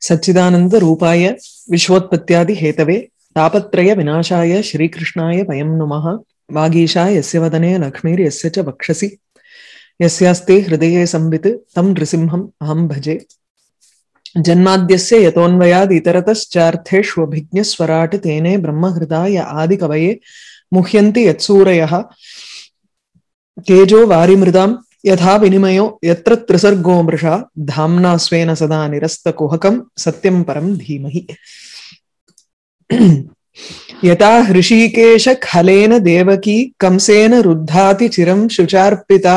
सच्चिदानंद रूपाय विश्वोत्पत्त्यादि Hathaway तापत्रय विनाशाय श्रीकृष्णाय वयं नुमः। वागीशा यस्य वदने लक्ष्मीर्यस्य च वक्षसि। यस्यास्ते हृदये संवित् तं नृसिंहम् अहं भजे। जन्माद्यस्य यतोऽन्वयाद् इतरतश्चार्थेष्वभिज्ञस्वराट् तेने ब्रह्महृदाय आदिकवये मुह्यन्ति यत्सूरयः। तेजो वारिमृदां यथा विनिमयो यत्र त्रिसर्गो मृषा धाम्ना स्वेन सदा निरस्तकुहकं सत्यं परं धीमहि। यथा हृषीकेशखलेन देवकी कंसेन रुद्धाति चिरं शुचार्पिता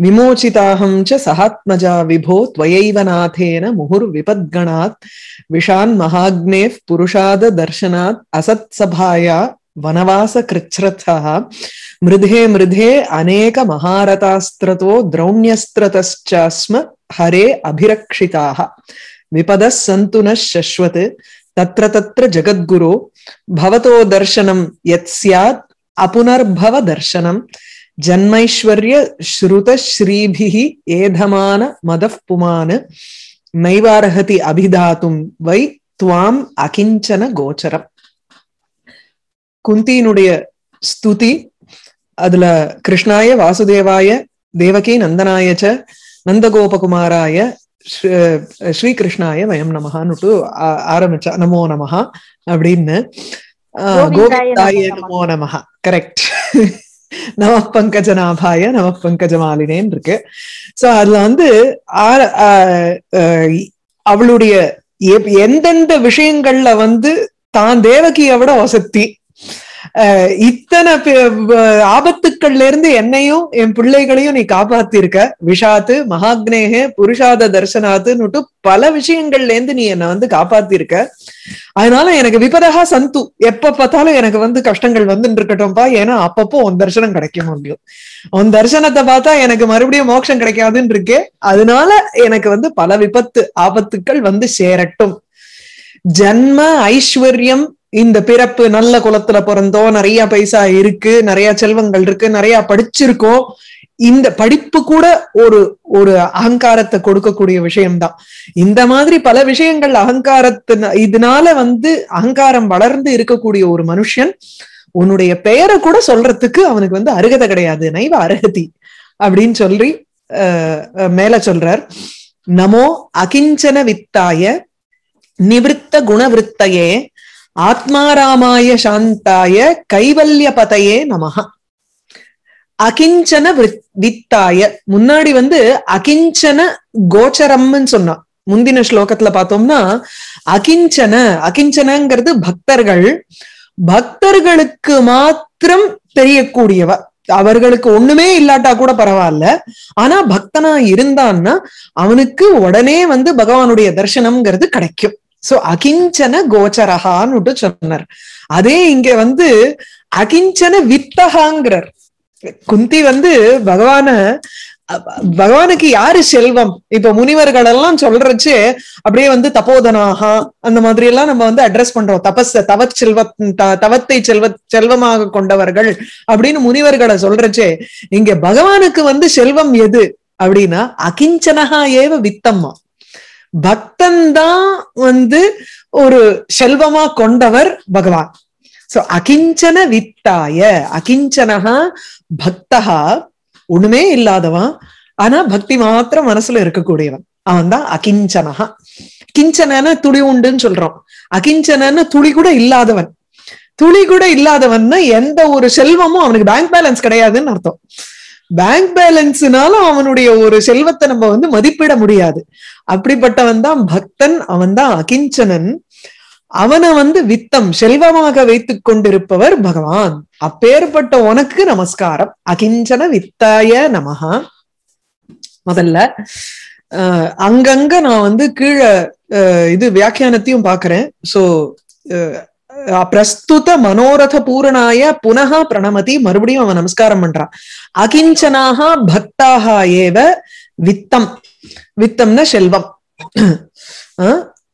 विमोचिताहं च सहात्मजा विभो त्वयैव नाथेन मुहुर्विपद्गणात् विषान् महाग्नेः पुरुषाददर्शनात् असत्सभाया वनवासकृच्छ्रथः மிருதே மிருதே அநேக மகாரதாஸ்திரதோ திரௌண்யஸ்திரதாஸ்ம ஹரே அபிரக்ஷிதாக விபத சந்து நஸ்வத் தத்திர தத்திர ஜகத்குரு பவதோ தர்சனம் எத் சியாத் அபுனர்பவ தர்சனம் ஜன்மைஸ்வர்ய ஸ்ருத ஸ்ரீபிஹி ஏதமான மதப் புமான் நைவாரகதி அபிதாத்தும் வை துவாம் அகிஞ்சன கோச்சரம் குந்தியினுடைய ஸ்துதி அதுல கிருஷ்ணாய வாசுதேவாய தேவகி நந்தனாயச்ச நந்தகோபகுமாராய ஸ்ரீகிருஷ்ணாய வயம் நமகான்னுட்டு ஆரம்பிச்சா நமோ நமஹா அப்படின்னு. கோவிந்தாய நமோ நமஹா. கரெக்ட் நம பங்கஜநாபாய நம பங்கஜமாலினேன்னு இருக்கு சோ அதுல வந்து அவளுடைய எந்தெந்த விஷயங்கள்ல வந்து தான் தேவகியை விட வசத்தி. இத்தனை ஆபத்துக்கள்ல இருந்து என்னையும் என் பிள்ளைகளையும் நீ காப்பாத்திருக்க. விஷாத்து மகாக்னேக புருஷாத தர்சனாத்துன்னுட்டு பல விஷயங்கள்ல இருந்து நீ என்னை வந்து காப்பாத்திருக்க. அதனால எனக்கு விபதகா சந்து. எப்ப பார்த்தாலும் எனக்கு வந்து கஷ்டங்கள் வந்துட்டு இருக்கட்டும்பா ஏன்னா அப்பப்போ உன் தரிசனம் கிடைக்கும் முடியும் உன் தரிசனத்தை பார்த்தா எனக்கு மறுபடியும் மோட்சம் கிடைக்காதுன்னு இருக்கே அதனால எனக்கு வந்து பல விபத்து ஆபத்துக்கள் வந்து சேரட்டும். ஜன்ம ஐஸ்வர்யம் இந்த பிறப்பு நல்ல குலத்துல பிறந்தோம். நிறைய பைசா இருக்கு நிறைய செல்வங்கள் இருக்கு நிறைய படிச்சிருக்கோம். இந்த படிப்பு கூட ஒரு ஒரு அகங்காரத்தை கொடுக்கக்கூடிய விஷயம்தான். இந்த மாதிரி பல விஷயங்கள் அகங்காரத்து இதனால வந்து அகங்காரம் வளர்ந்து இருக்கக்கூடிய ஒரு மனுஷன் உன்னுடைய பெயரை கூட சொல்றதுக்கு அவனுக்கு வந்து அருகதை கிடையாது. நைவ அருகதி அப்படின்னு சொல்லி மேல சொல்றார். நமோ அகிஞ்சன வித்தாய நிவிருத்த குணவிருத்தையே ஆத்மாராமாய சாந்தாய கைவல்ய பதையே நமகா அகிஞ்சன வித்தாய. முன்னாடி வந்து அகிஞ்சன கோச்சரம்னு சொன்னான். முந்தின ஸ்லோகத்துல பார்த்தோம்னா அகிஞ்சன அகிஞ்சனங்கிறது பக்தர்கள். பக்தர்களுக்கு மாத்திரம் தெரியக்கூடியவ. அவர்களுக்கு ஒண்ணுமே இல்லாட்டா கூட பரவாயில்ல. ஆனா பக்தனா இருந்தான்னா அவனுக்கு உடனே வந்து பகவானுடைய தர்சனம்ங்கிறது கிடைக்கும். சோ அகிஞ்சன கோச்சரகான்னு சொன்னார். அதே இங்க வந்து அகிஞ்சன வித்தகாங்கிறார் குந்தி வந்து பகவான பகவானுக்கு யாரு செல்வம்? இப்ப முனிவர்கள் எல்லாம் சொல்றச்சு அப்படியே வந்து தப்போதனாகா அந்த மாதிரி எல்லாம் நம்ம வந்து அட்ரஸ் பண்றோம். தபஸ் தவ செல்வ தவத்தை செல்வ செல்வமாக கொண்டவர்கள் அப்படின்னு முனிவர்களை சொல்றச்சே இங்க பகவானுக்கு வந்து செல்வம் எது அப்படின்னா அகிஞ்சனகா ஏவ வித்தம்மா பக்தன் தான் வந்து ஒரு செல்வமா கொண்டவர் பகவான். சோ அகிஞ்சன வித்தாய அகிஞ்சனகா பக்தகா ஒண்ணுமே இல்லாதவன் ஆனா பக்தி மாத்திரம் மனசுல இருக்கக்கூடியவன். அவன் தான் அகிஞ்சனகா கிஞ்சனன்னு துளி உண்டுன்னு சொல்றோம். அகிஞ்சனன்னு துளி கூட இல்லாதவன். துளி கூட இல்லாதவன்னா எந்த ஒரு செல்வமும் அவனுக்கு பேங்க் பேலன்ஸ் கிடையாதுன்னு அர்த்தம். பேங்க் பேலன்ஸ்னாலும் அவனுடைய ஒரு செல்வத்தை நம்ம வந்து மதிப்பிட முடியாது. அப்படிப்பட்டவன் தான் பக்தன் அவன் தான் அகிஞ்சனன். அவனை வந்து வித்தம் செல்வமாக வைத்துக் கொண்டிருப்பவர் பகவான். அப்பேற்பட்ட உனக்கு நமஸ்காரம். அகிஞ்சன வித்தாய நமகா முதல்ல அங்கங்க நான் வந்து கீழே இது வியாக்கியானத்தையும் பாக்குறேன் சோ பிரஸ்துத மனோரத பூரணாய புனக பிரணமதி மறுபடியும் அவன் நமஸ்காரம் பண்றான் அகிஞ்சனாக பக்தாக ஏவ வித்தம் வித்தம்னா செல்வம்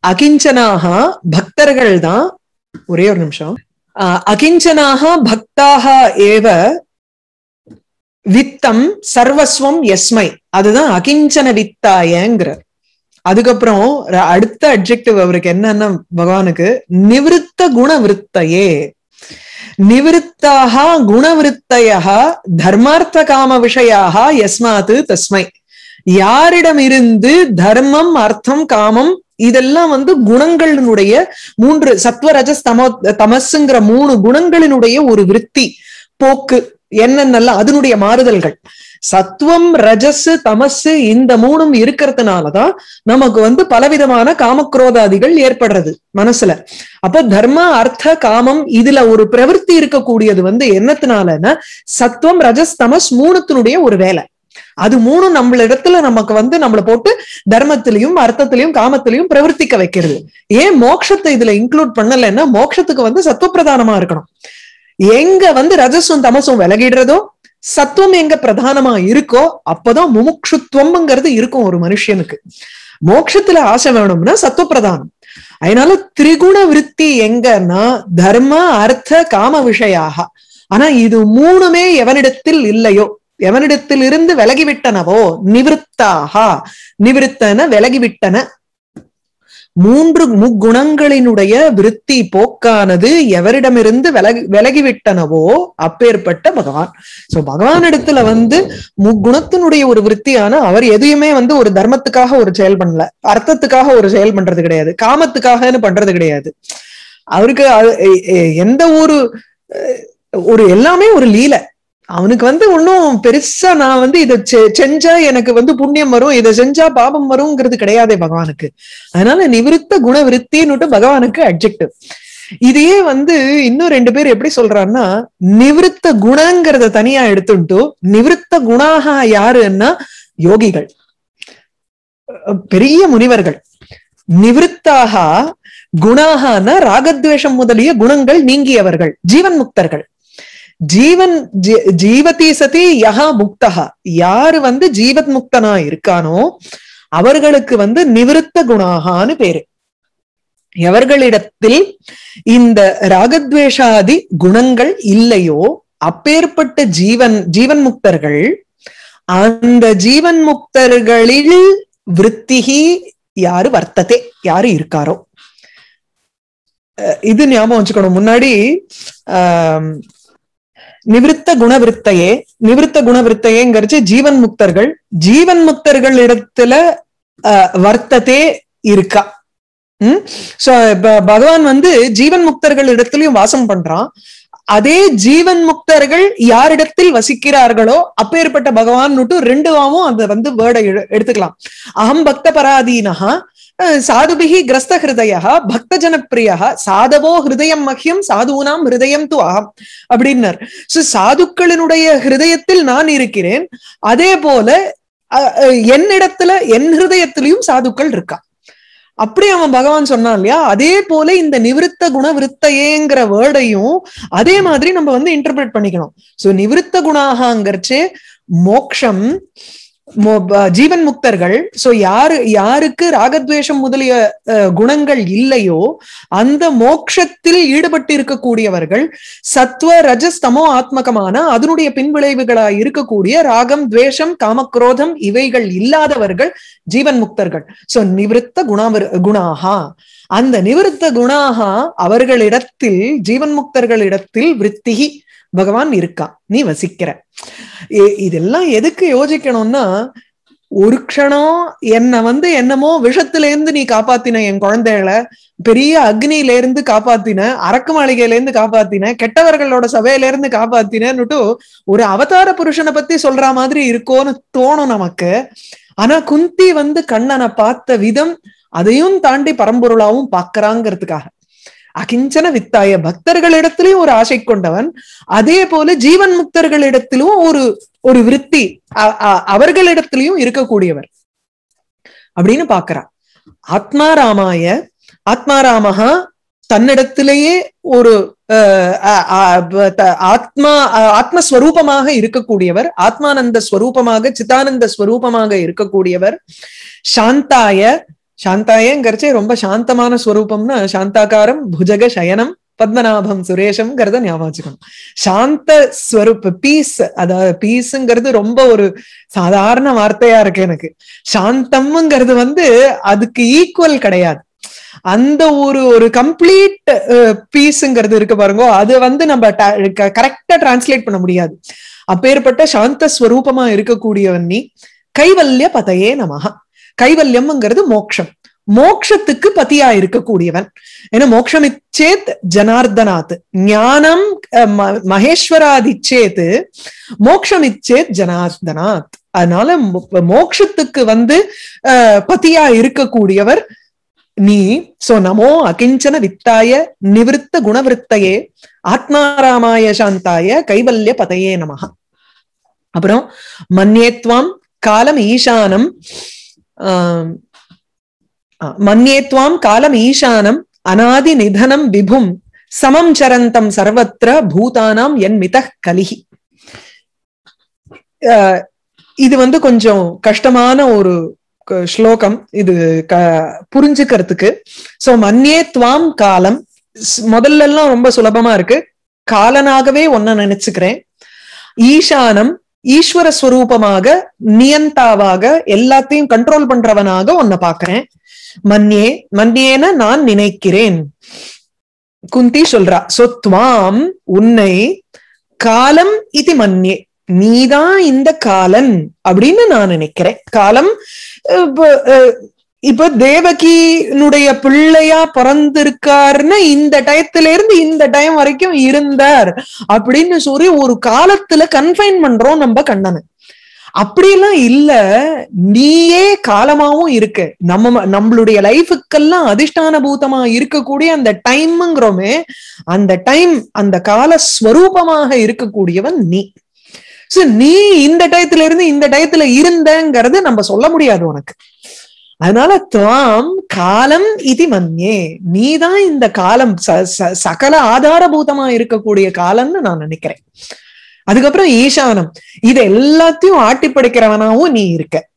அகிஞ்சனாக பக்தர்கள் தான் ஒரே ஒரு நிமிஷம் அகிஞ்சனாக பக்தாக ஏவ வித்தம் சர்வஸ்வம் எஸ்மை அதுதான் அகிஞ்சன வித்தாயங்கிற அதுக்கப்புறம் அடுத்த அப்ஜெக்டிவ் அவருக்கு என்னன்னா பகவானுக்கு நிவிருத்த குணவிருத்தையே. நிவிருத்தாக குணவிருத்தையாக தர்மார்த்த காம விஷயாக எஸ்மாத்து தஸ்மை. யாரிடமிருந்து தர்மம் அர்த்தம் காமம் இதெல்லாம் வந்து குணங்களினுடைய மூன்று சத்வரஜஸ் தமோ தமசுங்கிற மூணு குணங்களினுடைய ஒரு விருத்தி போக்கு என்னென்னலாம் அதனுடைய மாறுதல்கள். சத்துவம் ரஜஸ் தமசு இந்த மூணும் இருக்கிறதுனாலதான் நமக்கு வந்து பலவிதமான காமக்ரோதாதிகள் ஏற்படுறது மனசுல. அப்போ தர்ம அர்த்த காமம் இதுல ஒரு பிரவൃத்தி இருக்கக்கூடியது வந்து என்னத்தினாலன்னா சத்துவம் ரஜஸ் தமஸ் மூணுத்தினுடைய ஒரு வேலை. அது மூணும் நம்மள இடத்துல நமக்கு வந்து நம்மள போட்டு தர்மத்திலையும் அர்த்தத்திலையும் காமத்திலையும் பிரவர்த்திக்க வைக்கிறது. ஏன் மோட்சத்தை இதுல இன்க்ளூட் பண்ணலைன்னா மோட்சத்துக்கு வந்து சத்துவப்பிரதானமா இருக்கணும். எங்க வந்து ரஜசும் தமசும் விலகிடுறதோ சத்துவம் எங்க பிரதானமா இருக்கோ அப்பதான் முமுட்சுத்துவம்ங்கிறது இருக்கும் ஒரு மனுஷனுக்கு. மோட்சத்துல ஆசை வேணும்னா சத்துவ பிரதானம் அதனால திரிகுண விருத்தி எங்கன்னா தர்ம அர்த்த காம விஷயாக. ஆனா இது மூணுமே எவனிடத்தில் இல்லையோ எவனிடத்தில் இருந்து விலகிவிட்டனவோ நிவிருத்தாக. நிவிருத்தன விலகிவிட்டன. மூன்று முக்குணங்களினுடைய விருத்தி போக்கானது எவரிடமிருந்து விலகி விலகிவிட்டனவோ அப்பேற்பட்ட பகவான். சோ பகவான் இடத்துல வந்து முக்குணத்தினுடைய ஒரு விருத்தியான அவர் எதையுமே வந்து ஒரு தர்மத்துக்காக ஒரு செயல் பண்ணல. அர்த்தத்துக்காக ஒரு செயல் பண்றது கிடையாது. காமத்துக்காகன்னு பண்றது கிடையாது. அவருக்கு எந்த ஒரு ஒரு எல்லாமே ஒரு லீலை. அவனுக்கு வந்து ஒன்னும் பெருசா நான் வந்து இதை செ- செஞ்சா எனக்கு வந்து புண்ணியம் வரும். இதை செஞ்சா பாபம் வருங்கிறது கிடையாதே பகவானுக்கு. அதனால நிவிருத்த குண விருத்தின்னுட்டு பகவானுக்கு அட்ஜெக்டிவ் இதையே வந்து இன்னும் ரெண்டு பேர் எப்படி சொல்றான்னா நிவிருத்த குணங்கிறத தனியா எடுத்துட்டு நிவிருத்த குணாக யாருன்னா யோகிகள். பெரிய முனிவர்கள். நிவிருத்தாக குணாகனா ராகத்வேஷம் முதலிய குணங்கள் நீங்கியவர்கள் ஜீவன் முக்தர்கள். ஜீவன் ஜீவதி சதி யகா முக்தஹா. யாரு வந்து ஜீவத் முக்தனா இருக்கானோ அவர்களுக்கு வந்து நிவிருத்த குணாகான்னு பேரு. எவர்களிடத்தில் இந்த ராகத்வேஷாதி குணங்கள் இல்லையோ அப்பேற்பட்ட ஜீவன் ஜீவன் முக்தர்கள் அந்த ஜீவன் முக்தர்களில் விற்த்திகி யாரு வர்த்ததே யாரு இருக்காரோ. அஹ் இது ஞாபகம் வச்சுக்கணும். முன்னாடி ஆஹ் நிவிருத்த குணவிருத்தையே நிவிருத்த குணவிருத்தையேங்கிறச்சு ஜீவன் முக்தர்கள். ஜீவன் முக்தர்கள் இடத்துல வர்த்தத்தே வர்த்ததே இருக்கா? உம் சோ பகவான் வந்து ஜீவன் முக்தர்கள் இடத்துலயும் வாசம் பண்றான். அதே ஜீவன் முக்தர்கள் யாரிடத்தில் வசிக்கிறார்களோ அப்பேற்பட்ட பகவான் ரெண்டுவாவும் அதை வந்து வேர்டை எடுத்துக்கலாம். அகம் பக்த பராதீனஹா சாதுபிகி கிரஸ்த ஹிருதயா பக்த ஜனப்பிரியா சாதவோ ஹிருதயம் மஹ்யம் சாதுனாம் ஹிருதயம் து அகம் அப்படின்னார். சோ சாதுக்களினுடைய ஹிருதயத்தில் நான் இருக்கிறேன். அதே போல அஹ், என்னிடத்துல என் ஹிருதயத்திலையும் சாதுக்கள் இருக்கா? அப்படி அவன் பகவான் சொன்னான் இல்லையா? அதே போல இந்த நிவிருத்த குண விருத்தையேங்கிற வேர்டையும் அதே மாதிரி நம்ம வந்து இன்டர்பிரேட் பண்ணிக்கணும். சோ நிவிருத்த குணாகங்கிறச்சு மோக்ஷம் ஜீவன் முக்தர்கள் சோ யாரு யாருக்கு ராகத்வேஷம் முதலிய குணங்கள் இல்லையோ அந்த மோக்ஷத்தில் ஈடுபட்டு இருக்கக்கூடியவர்கள் சத்வ ரஜஸ்தமோ ஆத்மகமான அதனுடைய பின்விளைவுகளா இருக்கக்கூடிய ராகம் துவேஷம் காமக்ரோதம் இவைகள் இல்லாதவர்கள் ஜீவன் முக்தர்கள். சோ நிவிருத்த குணாவர் குணாகா அந்த நிவிருத்த குணாகா அவர்களிடத்தில் ஜீவன் முக்தர்களிடத்தில் விற்த்திகி பகவான் இருக்கான் நீ வசிக்கிற. இதெல்லாம் எதுக்கு யோசிக்கணும்னா ஒரு க்ஷணம் என்னை வந்து என்னமோ விஷத்துல இருந்து நீ காப்பாத்தின என் குழந்தைகளை பெரிய அக்னியில இருந்து காப்பாத்தின அரக்கு மாளிகையில இருந்து காப்பாத்தின கெட்டவர்களோட சபையில இருந்து காப்பாத்தினன்னுட்டு ஒரு அவதார புருஷனை பத்தி சொல்ற மாதிரி இருக்கோன்னு தோணும் நமக்கு. ஆனா குந்தி வந்து கண்ணனை பார்த்த விதம் அதையும் தாண்டி பரம்பொருளாவும் பாக்குறாங்கிறதுக்காக அகிஞ்சன வித்தாய பக்தர்களிடத்திலையும் ஒரு ஆசை கொண்டவன் அதே போல ஜீவன் முக்தர்களிடத்திலும் ஒரு ஒரு விருத்தி அவர்களிடத்திலையும் இருக்கக்கூடியவர். அப்படின்னு பாக்குறான் ஆத்மாராமாய ஆத்மாராமஹா தன்னிடத்திலேயே ஒரு அஹ், ஆத்மா ஆத்மஸ்வரூபமாக இருக்கக்கூடியவர் ஆத்மானந்த ஸ்வரூபமாக சிதானந்த ஸ்வரூபமாக இருக்கக்கூடியவர் சாந்தாய சாந்தாயேங்கிறச்சே ரொம்ப சாந்தமான ஸ்வரூபம்னா சாந்தாகாரம் புஜக சயனம் பத்மநாபம் சுரேஷம்ங்கிறத ஞாபகம் சாந்த ஸ்வரூப் பீஸ் அதாவது பீஸ்ங்கிறது ரொம்ப ஒரு சாதாரண வார்த்தையா இருக்கு எனக்கு. சாந்தம்ங்கிறது வந்து அதுக்கு ஈக்குவல் கிடையாது. அந்த ஒரு ஒரு கம்ப்ளீட் பீஸுங்கிறது இருக்கு பாருங்க அது வந்து நம்ம கரெக்டா டிரான்ஸ்லேட் பண்ண முடியாது. அப்பேற்பட்ட சாந்த ஸ்வரூபமா இருக்கக்கூடியவன் நீ கைவல்ய பதையே நமகா கைவல்யம்ங்கிறது மோக்ஷம். மோக்ஷத்துக்கு பதியா இருக்கக்கூடியவன். ஏன்னா மோக்ஷம் இச்சேத் ஜனார்தனாத். ஞானம் மகேஸ்வராதிச்சேத் மோக்ஷம் இச்சேத் ஜனார்தனாத். அதனால மோக்ஷத்துக்கு வந்து பதியா இருக்கக்கூடியவர் நீ சோ நமோ அகிஞ்சன வித்தாய நிவிருத்த குணவிருத்தையே ஆத்மாராமாய சாந்தாய கைவல்ய பதையே நமக அப்புறம் மன்யேத்வாம் காலம் ஈசானம் மன்யேத்வாம் காலம் ஈசானம் அனாதி நிதனம் விபும் சமம் சரந்தம் சர்வத்திர பூதானாம் என் மித கலிகி இது வந்து கொஞ்சம் கஷ்டமான ஒரு ஸ்லோகம் இது க புரிஞ்சுக்கிறதுக்கு சோ மன்யே துவாம் காலம் முதல்ல எல்லாம் ரொம்ப சுலபமா இருக்கு காலனாகவே ஒன்ன நினைச்சுக்கிறேன் ஈசானம் ஈஸ்வர ஸ்வரூபமாக நியந்தாவாக எல்லாத்தையும் கண்ட்ரோல் பண்றவனாக உன்னை பாக்குறேன் மன்யே மன்யேன நான் நினைக்கிறேன். குந்தி சொல்றா சொத்வாம் உன்னை காலம் இது மன்யே நீதான் இந்த காலன் அப்படின்னு நான் நினைக்கிறேன். காலம் இப்ப தேவகியினுடைய பிள்ளையா பிறந்திருக்காருன்னு இந்த டயத்துல இருந்து இந்த டைம் வரைக்கும் இருந்தார் அப்படின்னு சொல்லி ஒரு காலத்துல கன்ஃபைன் பண்றோம் நம்ம கண்ணனு. அப்படியெல்லாம் இல்ல நீயே காலமாவும் இருக்கு. நம்ம நம்மளுடைய லைஃபுக்கெல்லாம் அதிஷ்டான பூத்தமா இருக்கக்கூடிய அந்த டைம்ங்கிறோமே அந்த டைம் அந்த கால ஸ்வரூபமாக இருக்கக்கூடியவன் நீ. சோ நீ இந்த டயத்துல இருந்து இந்த டயத்துல இருந்தங்கிறது நம்ம சொல்ல முடியாது உனக்கு. அதனால துவாம் காலம் இது மன்யே. நீதான் இந்த காலம் சகல ஆதாரபூதமா இருக்கக்கூடிய காலம்னு நான் நினைக்கிறேன். அதுக்கப்புறம் ஈசானம். இது எல்லாத்தையும் ஆட்டி படைக்கிறவனாவும் நீ இருக்க.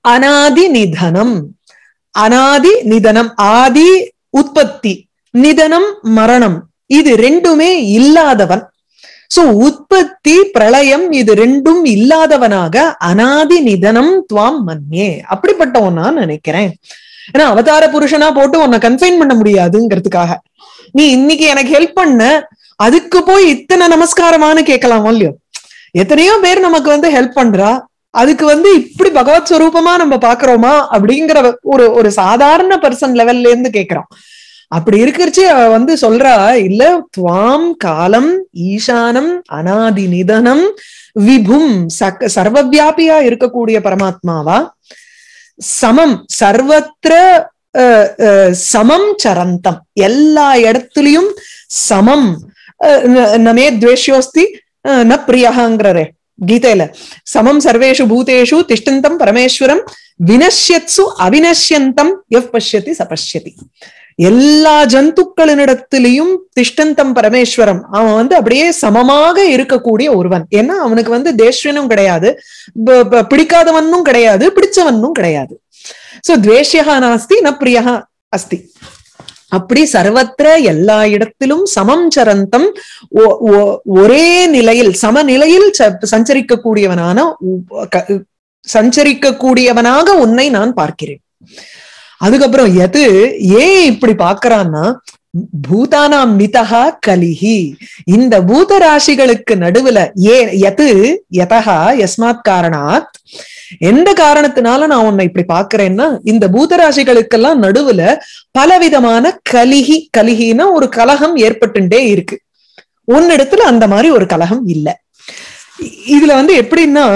அனாதி நிதனம் அனாதி நிதனம் ஆதி உற்பத்தி. நிதனம் மரணம். இது ரெண்டுமே இல்லாதவன். சோ உற்பத்தி பிரளயம் இது ரெண்டும் இல்லாதவனாக அனாதி நிதனம் துவாம் மன்யே. அப்படிப்பட்டவன் நான் நினைக்கிறேன். ஏன்னா அவதார புருஷனா போட்டு உன்னை கன்ஃபைன் பண்ண முடியாதுங்கிறதுக்காக. நீ இன்னைக்கு எனக்கு ஹெல்ப் பண்ண அதுக்கு போய் இத்தனை நமஸ்காரமானு கேட்கலாமோ இல்லையோ? எத்தனையோ பேர் நமக்கு வந்து ஹெல்ப் பண்றா. அதுக்கு வந்து இப்படி பகவத் ஸ்வரூபமா நம்ம பாக்குறோமா அப்படிங்கிற ஒரு ஒரு சாதாரண பர்சன் லெவல்ல இருந்து கேக்குறோம் அப்படி இருக்கிறச்சு வந்து சொல்றா இல்ல துவாம் காலம் ஈசானம் அனாதி நிதனம் விபும் சக சர்வவியாபியா இருக்கக்கூடிய பரமாத்மாவா? சமம் சர்வத்திர சமம் சரந்தம். எல்லா இடத்துலயும் சமம். நமே துவேஷோஸ்தி ந பிரியகாங்கிறரே கீதையில சமம் சர்வேஷு பூதேஷு திஷ்டந்தம் பரமேஸ்வரம் வினஷ்யத்சு அவினஷ்யந்தம் எவ் பஷ்யதி சபஷ்யதி எல்லா ஜந்துக்களினிடத்திலையும் திஷ்டந்தம் பரமேஸ்வரம் அவன் வந்து அப்படியே சமமாக இருக்கக்கூடிய ஒருவன் ஏன்னா அவனுக்கு வந்து தேஷ்வனும் கிடையாது பிடிக்காதவனும் கிடையாது பிடிச்சவனும் கிடையாது சோ துவேஷ்யா நாஸ்தி ந பிரியா அஸ்தி அப்படி சர்வத்திர எல்லா இடத்திலும் சமம் சரந்தம் ஒரே நிலையில் சமநிலையில் சஞ்சரிக்கக்கூடியவனான சஞ்சரிக்கக்கூடியவனாக உன்னை நான் பார்க்கிறேன். அதுக்கப்புறம் எது ஏன் இப்படி பாக்குறான்னா பூதானாம் மிதகா கலிஹி. இந்த பூத ராசிகளுக்கு நடுவுல ஏ எது எதகா எஸ்மாத் காரணாத். எந்த காரணத்தினால நான் உன்னை இப்படி பாக்குறேன்னா இந்த பூதராசிகளுக்கெல்லாம் நடுவுல பலவிதமான கலிகி கலிகின்னா ஒரு கலகம் ஏற்பட்டுட்டே இருக்கு. உன்னிடத்துல அந்த மாதிரி ஒரு கலகம் இல்ல. இதுல வந்து எப்படின்னா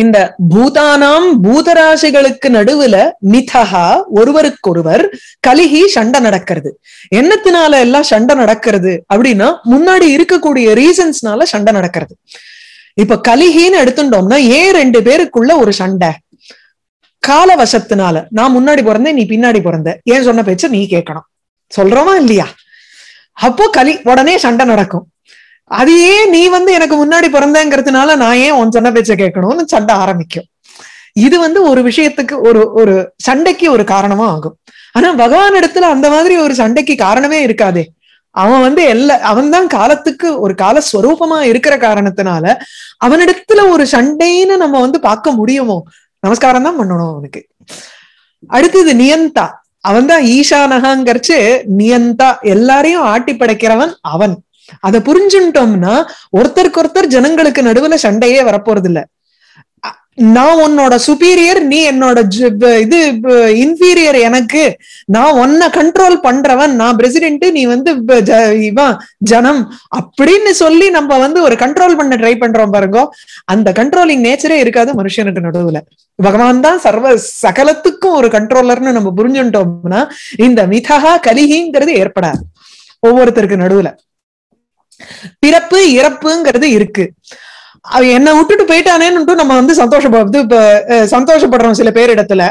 இந்த பூதானாம் பூதராசிகளுக்கு நடுவுல மிதகா ஒருவருக்கொருவர் கலிகி சண்டை நடக்கிறது. என்னத்தினால எல்லாம் சண்டை நடக்கிறது? அப்படின்னா முன்னாடி இருக்கக்கூடிய ரீசன்ஸ்னால சண்டை நடக்கிறது. இப்ப கலிகின்னு எடுத்துட்டோம்னா ஏன் ரெண்டு பேருக்குள்ள ஒரு சண்டை? கால வசத்தினால நான் முன்னாடி பிறந்தேன் நீ பின்னாடி பிறந்த. ஏன் சொன்ன பேச்ச நீ கேட்கணும். சொல்றோமா இல்லையா? அப்போ கலி உடனே சண்டை நடக்கும். அதையே நீ வந்து எனக்கு முன்னாடி பிறந்தங்கிறதுனால நான் ஏன் உன் சொன்ன பேச்சை கேட்கணும்னு சண்டை ஆரம்பிக்கும். இது வந்து ஒரு விஷயத்துக்கு ஒரு ஒரு சண்டைக்கு ஒரு காரணமா ஆகும். ஆனா பகவான் இடத்துல அந்த மாதிரி ஒரு சண்டைக்கு காரணமே இருக்காதே. அவன் வந்து எல்லா அவன் தான் காலத்துக்கு ஒரு கால ஸ்வரூபமா இருக்கிற காரணத்தினால அவனிடத்துல ஒரு சண்டைன்னு நம்ம வந்து பார்க்க முடியுமோ? நமஸ்காரம் தான் பண்ணணும் அவனுக்கு. அடுத்தது நியந்தா. அவன் தான் ஈசானகாங்கிறச்சு நியந்தா. எல்லாரையும் ஆட்டி படைக்கிறவன் அவன். அதை புரிஞ்சுட்டோம்னா ஒருத்தருக்கு ஒருத்தர் ஜனங்களுக்கு நடுவுல சண்டையே வரப்போறது இல்ல நான் உன்னோட சுப்பீரியர் நீ என்னோட இது இன்பீரியர் எனக்கு. நான் உன்னை கண்ட்ரோல் பண்றவன் நான் பிரசிடென்ட் நீ வந்து இவன் ஜனம் அப்படின்னு சொல்லி நம்ம வந்து ஒரு கண்ட்ரோல் பண்ண ட்ரை பண்றோம் பாருங்க. அந்த கண்ட்ரோலிங் நேச்சரே இருக்காது மனுஷனுக்கு நடுவுல. பகவான் தான் சர்வ சகலத்துக்கும் ஒரு கண்ட்ரோலர்னு நம்ம புரிஞ்சுட்டோம்னா இந்த மிதகா கலிகிங்கிறது ஏற்படாது. ஒவ்வொருத்தருக்கு நடுவுல. பிறப்பு இறப்புங்கிறது இருக்கு. அவ என்னை விட்டுட்டு போயிட்டானேன்னு நம்ம வந்து சந்தோஷப்படுறது இப்ப சந்தோஷப்படுறோம் சில பேர் இடத்துல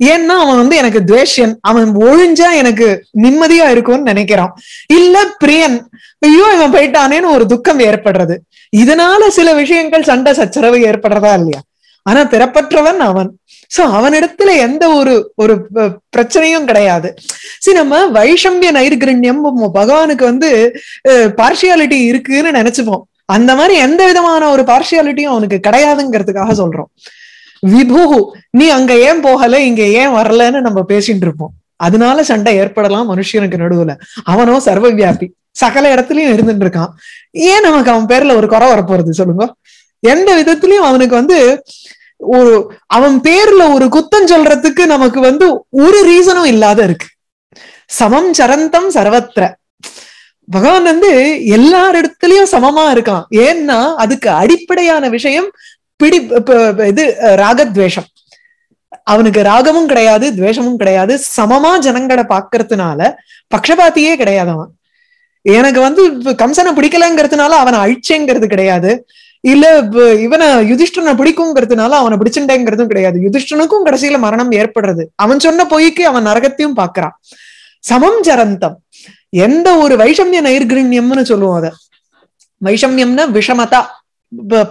ஏன்னா அவன் வந்து எனக்கு துவேஷன் அவன் ஒழிஞ்சா எனக்கு நிம்மதியா இருக்கும்னு நினைக்கிறான். இல்ல பிரியன். ஐயோ இவன் போயிட்டானேன்னு ஒரு துக்கம் ஏற்படுறது. இதனால சில விஷயங்கள் சண்டை சச்சரவு ஏற்படுறதா இல்லையா? ஆனா பிறப்பற்றவன் அவன். சோ அவனிடத்துல எந்த ஒரு ஒரு ப- பிரச்சனையும் கிடையாது. சரி நம்ம வைஷம்பிய நைர்கிரண்யம் பகவானுக்கு வந்து பார்ஷியாலிட்டி இருக்குன்னு நினைச்சுப்போம். அந்த மாதிரி எந்த விதமான ஒரு பார்ஷியாலிட்டியும் அவனுக்கு கிடையாதுங்கிறதுக்காக சொல்றோம். விபுகு நீ அங்க ஏன் போகல இங்க ஏன் வரலன்னு நம்ம பேசிட்டு இருப்போம். அதனால சண்டை ஏற்படலாம் மனுஷனுக்கு நடுவுல. அவனோ சர்வ வியாபி. சகல இடத்துலயும் இருந்துட்டு இருக்கான். ஏன் நமக்கு அவன் பேர்ல ஒரு குறை வரப்போறது சொல்லுங்க? எந்த விதத்திலயும் அவனுக்கு வந்து ஒரு அவன் பேர்ல ஒரு குத்தம் சொல்றதுக்கு நமக்கு வந்து ஒரு ரீசனும் இல்லாத இருக்கு. சமம் சரந்தம் சர்வத்திர பகவான் வந்து எல்லாரிடத்துலயும் சமமா இருக்கான். ஏன்னா அதுக்கு அடிப்படையான விஷயம் பிடி இது அஹ், ராகத்வேஷம். அவனுக்கு ராகமும் கிடையாது துவேஷமும் கிடையாது. சமமா ஜனங்களை பாக்குறதுனால பக்ஷபாத்தியே கிடையாது அவன். எனக்கு வந்து கம்சனை பிடிக்கலங்கிறதுனால அவனை அழிச்சேங்கிறது கிடையாது. இல்ல இவனை யுதிஷ்டனை பிடிக்குங்கிறதுனால அவனை பிடிச்சுட்டேங்கிறதும் கிடையாது. யுதிஷ்டனுக்கும் கடைசியில மரணம் ஏற்படுறது. அவன் சொன்ன பொய்க்கு அவன் நரகத்தையும் பாக்குறான் சமம் ஜரந்தம். எந்த ஒரு வைஷமிய நைர்கிரண்யம்னு சொல்லுவோம் அத. வைஷமியம்னா விஷமதா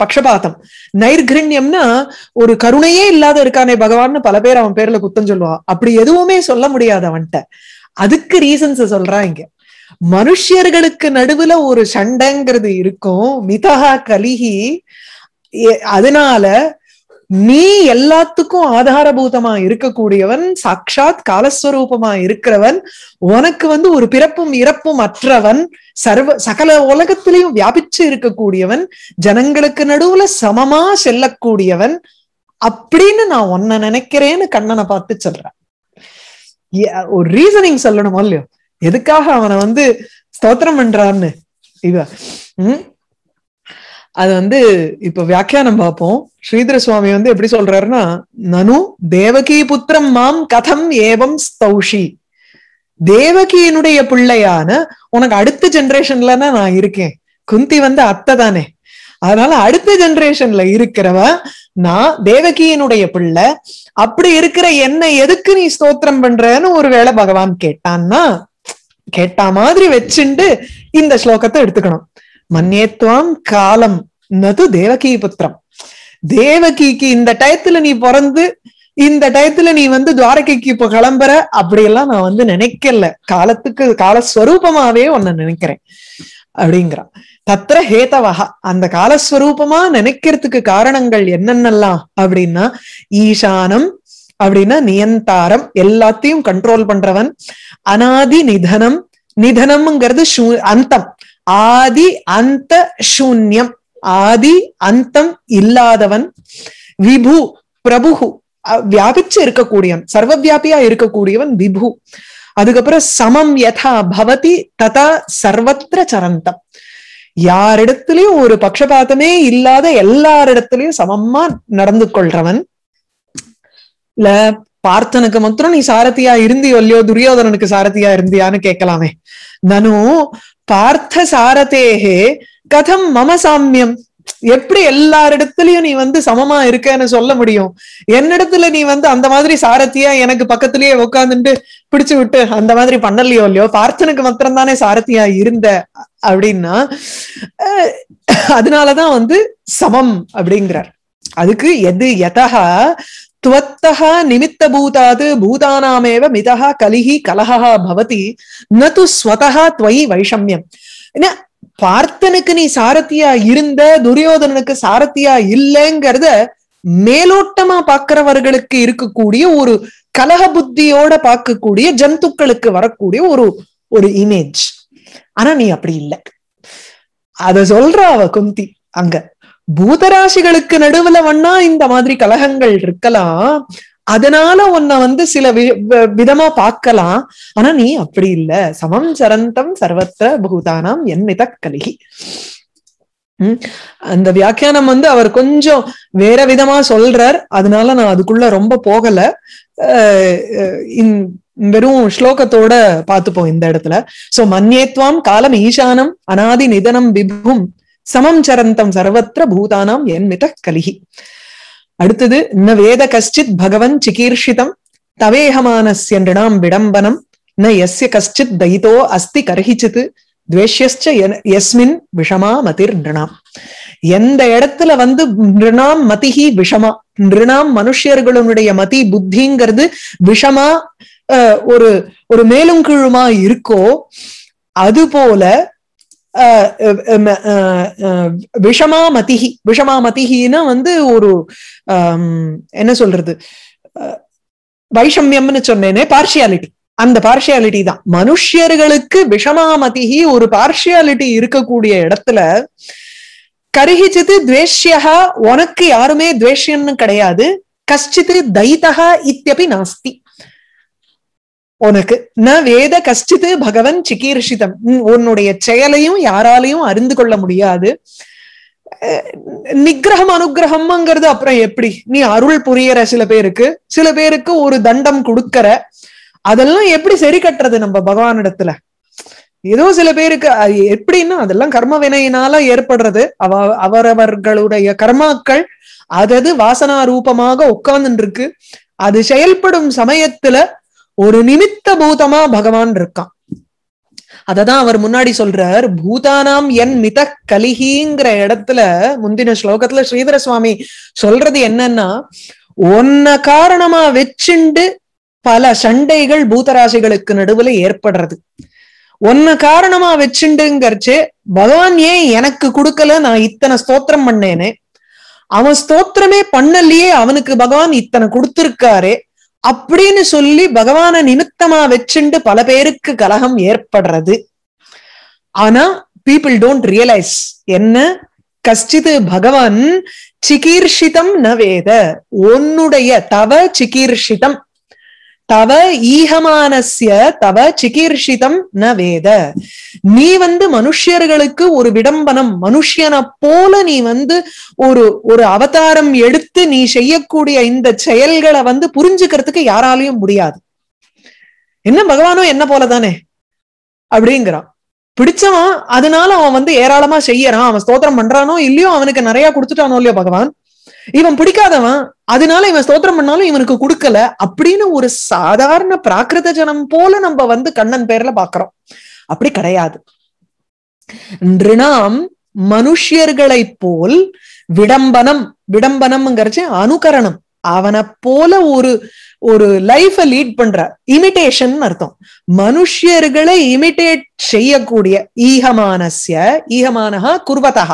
பக்ஷபாதம். நைர்கிரண்யம்னா ஒரு கருணையே இல்லாத இருக்கானே பகவான்னு பல பேர் அவன் பேர்ல குத்தம் சொல்லுவான் அப்படி எதுவுமே சொல்ல முடியாது அவன்கிட்ட. அதுக்கு ரீசன்ஸ் சொல்றான் இங்க. மனுஷர்களுக்கு நடுவுல ஒரு சண்டைங்கிறது இருக்கும். மிதகா கலிகி அதனால நீ எல்லாத்துக்கும் ஆதாரபூதமா இருக்கக்கூடியவன் சாட்சாத் காலஸ்வரூபமா இருக்கிறவன் உனக்கு வந்து ஒரு பிறப்பும் இறப்பும் அற்றவன் சர்வ சகல உலகத்திலையும் வியாபிச்சு இருக்கக்கூடியவன் ஜனங்களுக்கு நடுவுல சமமா செல்லக்கூடியவன் அப்படின்னு நான் உன்னை நினைக்கிறேன்னு கண்ணனை பார்த்து சொல்றேன். ஒரு ரீசனிங் சொல்லணுமோ இல்லையோ? எதுக்காக அவனை வந்து ஸ்தோத்திரம் பண்றான்னு இவ உம் அது வந்து இப்ப வியாக்கியானம் பார்ப்போம். ஸ்ரீதர சுவாமி வந்து எப்படி சொல்றாருன்னா நனு தேவகி புத்திரம் மாம் கதம் ஏவம் ஸ்தௌஷி. தேவகியினுடைய பிள்ளையான உனக்கு அடுத்த ஜெனரேஷன்ல நான் இருக்கேன். குந்தி வந்து அத்தை தானே. அதனால அடுத்த ஜெனரேஷன்ல இருக்கிறவ நான் தேவகியினுடைய பிள்ளை அப்படி இருக்கிற என்ன எதுக்கு நீ ஸ்தோத்திரம் பண்றன்னு ஒருவேளை பகவான் கேட்டான்னா கேட்டா மாதிரி வச்சுண்டு இந்த ஸ்லோகத்தை எடுத்துக்கணும். மன்னியத்துவம் காலம் நது தேவகி புத்திரம். தேவகிக்கு இந்த டயத்துல நீ பிறந்து இந்த டயத்துல நீ வந்து துவாரகைக்கு இப்ப கிளம்புற அப்படியெல்லாம் நான் வந்து நினைக்கல. காலத்துக்கு காலஸ்வரூபமாவே உன்னை நினைக்கிறேன் அப்படிங்கிறான். தத்திர ஹேதவஹா அந்த காலஸ்வரூபமா நினைக்கிறதுக்கு காரணங்கள் என்னென்னலாம் அப்படின்னா ஈசானம் அப்படின்னா நியந்தாரம் எல்லாத்தையும் கண்ட்ரோல் பண்றவன் அனாதி நிதனம். நிதனம்ங்கிறது அந்தம். ஆதி அந்த சூன்யம். ஆதி அந்தம் இல்லாதவன். விபு பிரபுகு வியாபிச்சு இருக்கக்கூடியவன். சர்வவியாபியா இருக்கக்கூடியவன் விபு. அதுக்கப்புறம் சமம் யதா பவதி ததா சர்வத்திர சரந்தம். யாரிடத்திலயும் ஒரு பக்ஷபாதமே இல்லாத எல்லாரிடத்திலயும் சமமா நடந்து கொள்றவன். இல்ல பார்த்தனுக்கு மாத்திரம் நீ சாரதியா இருந்தியோ இல்லையோ துரியோதனனுக்கு சாரதியா இருந்தியான்னு கேட்கலாமே. நனு பார்த்த சாரதேகே கதம் மம சாமியம். எப்படி எல்லாரிடத்துலயும் நீ வந்து சமமா இருக்கன்னு சொல்ல முடியும்? என்னிடத்துல நீ வந்து அந்த மாதிரி சாரதியா எனக்கு பக்கத்திலேயே உட்காந்துட்டு பிடிச்சு விட்டு அந்த மாதிரி பண்ணலையோ இல்லையோ பார்த்தனுக்கு மாத்திரம் தானே சாரதியா இருந்த அப்படின்னா அஹ், அதனாலதான் வந்து சமம் அப்படிங்கிறார். அதுக்கு எது எதா தத்தா நிமித்த பூதாது பூதானாமேவ மிதः கலிஹி கலஹः பவதி நது து ஸ்வதः துவயி வைஷமியம் என்ன பார்த்தனுக்கு நீ சாரத்தியா இருந்த துரியோதனனுக்கு சாரத்தியா இல்லைங்கிறத மேலோட்டமா பார்க்கிறவர்களுக்கு இருக்கக்கூடிய ஒரு கலக புத்தியோட பார்க்கக்கூடிய ஜந்துக்களுக்கு வரக்கூடிய ஒரு ஒரு இமேஜ் ஆனா நீ அப்படி இல்லை. அத சொல்றா அவ குந்தி அங்க. பூதராசிகளுக்கு நடுவுல வேணா இந்த மாதிரி கலகங்கள் இருக்கலாம். அதனால உன்னை வந்து சில வி- விதமா பார்க்கலாம். ஆனா நீ அப்படி இல்ல. சமம் சரந்தம் சர்வத்திர பூதானாம் என்னித கலிகி. உம் அந்த வியாக்கியானம் வந்து அவர் கொஞ்சம் வேற விதமா சொல்றார். அதனால நான் அதுக்குள்ள ரொம்ப போகல. வெறும் ஸ்லோகத்தோட பார்த்துப்போம் இந்த இடத்துல. சோ மன்யேத்வாம் காலம் ஈசானம் அனாதி நிதனம் விபும். சமம் சரந்தம் சர்வத்திர பூதானாம் என்மித கலிகி. அடுத்தது ந வேத கஷ்டித் பகவன் சிகீர்ஷிதம் தவேகமானஸ்ய நிருணாம் விடம்பனம் ந எஸ்ய கஷ்டித் தயிதோ அஸ்தி கர்ஹிச்சித் துவேஷ்யஸ்ச எஸ்மின் யஸ்மின் விஷமா மதிர் நிருணாம் எந்த இடத்துல வந்து நிருணாம் மதிஹி விஷமா நிருணாம் மனுஷர்களுடைய மதி புத்திங்கிறது விஷமா அஹ், ஒரு ஒரு மேலும் கீழுமா இருக்கோ அது போல விஷமாமதிகி விஷமாமதிகின்னா வந்து ஒரு என்ன சொல்றது? வைஷமியம்னு சொன்னேனே பார்ஷியாலிட்டி அந்த பார்ஷியாலிட்டி தான். மனுஷர்களுக்கு விஷமாமதிகி ஒரு பார்ஷியாலிட்டி இருக்கக்கூடிய இடத்துல கருகிச்சித்து துவேஷ்யா உனக்கு யாருமே துவேஷ்யன்னு கிடையாது கஷ்டித்து தைத்தகா இத்தியபி நாஸ்தி. உனக்கு. ந வேத கஷ்டித்து பகவன் சிகீர்ஷிதம். உன்னுடைய செயலையும் யாராலையும் அறிந்து கொள்ள முடியாது. அஹ் அனுகிரகம்ங்கிறது அப்புறம் எப்படி? நீ அருள் புரியற சில பேருக்கு. சில பேருக்கு ஒரு தண்டம் கொடுக்கற. அதெல்லாம் எப்படி சரி கட்டுறது நம்ம பகவானிடத்துல? ஏதோ சில பேருக்கு எப்படின்னா அதெல்லாம் கர்ம வினையினால ஏற்படுறது. அவ அவரவர்களுடைய கர்மாக்கள் அதது வாசனா ரூபமாக உட்கார்ந்துட்டு இருக்கு அது செயல்படும் சமயத்துல ஒரு நிமித்த பூதமா பகவான் இருக்கான். அததான் அவர் முன்னாடி சொல்றார் பூதானாம் என் மித கலிகிங்கிற இடத்துல முந்தின ஸ்லோகத்துல ஸ்ரீதர சுவாமி சொல்றது என்னன்னா ஒன்ன காரணமா வச்சுண்டு பல சண்டைகள் பூதராசிகளுக்கு நடுவுல ஏற்படுறது. ஒன்ன காரணமா வச்சுண்டுங்கிறச்சு பகவான் ஏன் எனக்கு கொடுக்கல நான் இத்தனை ஸ்தோத்திரம் பண்ணேனே? அவன் ஸ்தோத்திரமே பண்ணலையே அவனுக்கு பகவான் இத்தனை கொடுத்திருக்காரே? அப்படின்னு சொல்லி பகவான நிமித்தமா வச்சுண்டு பல பேருக்கு கலகம் ஏற்படுறது. ஆனா பீப்புள் டோன்ட் ரியலைஸ் என்ன? கஷ்டித்து பகவான் சிகீர்ஷிதம் ந வேத. உன்னுடைய தவ சிகீர்ஷிதம். தவ ஈகமானசிய தவ சிகீர்ஷிதம் ந வேத. நீ வந்து மனுஷியர்களுக்கு ஒரு விடம்பனம் மனுஷனை போல நீ வந்து ஒரு ஒரு அவதாரம் எடுத்து நீ செய்யக்கூடிய இந்த செயல்களை வந்து புரிஞ்சுக்கிறதுக்கு யாராலையும் முடியாது. என்ன பகவானும் என்ன போலதானே? அப்படிங்கிறான். பிடிச்சவன் அதனால அவன் வந்து ஏராளமா செய்யறான். அவன் ஸ்தோத்திரம் பண்றானோ இல்லையோ அவனுக்கு நிறைய கொடுத்துட்டானோ இல்லையோ பகவான். இவன் பிடிக்காதவன் அதனால இவன் ஸ்தோத்திரம் பண்ணாலும் இவனுக்கு கொடுக்கல அப்படின்னு ஒரு சாதாரண பிராகிருத ஜனம் போல நம்ம வந்து கண்ணன் பேர்ல பாக்குறோம். அப்படி கிடையாது. நிருணாம் மனுஷியர்களைப் போல் விடம்பனம் விடம்பனம்ங்கிறச்சு அனுகரணம். அவனை போல ஒரு ஒரு லைஃப லீட் பண்ற. இமிட்டேஷன் அர்த்தம். மனுஷியர்களை இமிடேட் செய்யக்கூடிய ஈகமானஸ்ய ஈகமானஹா குர்வதா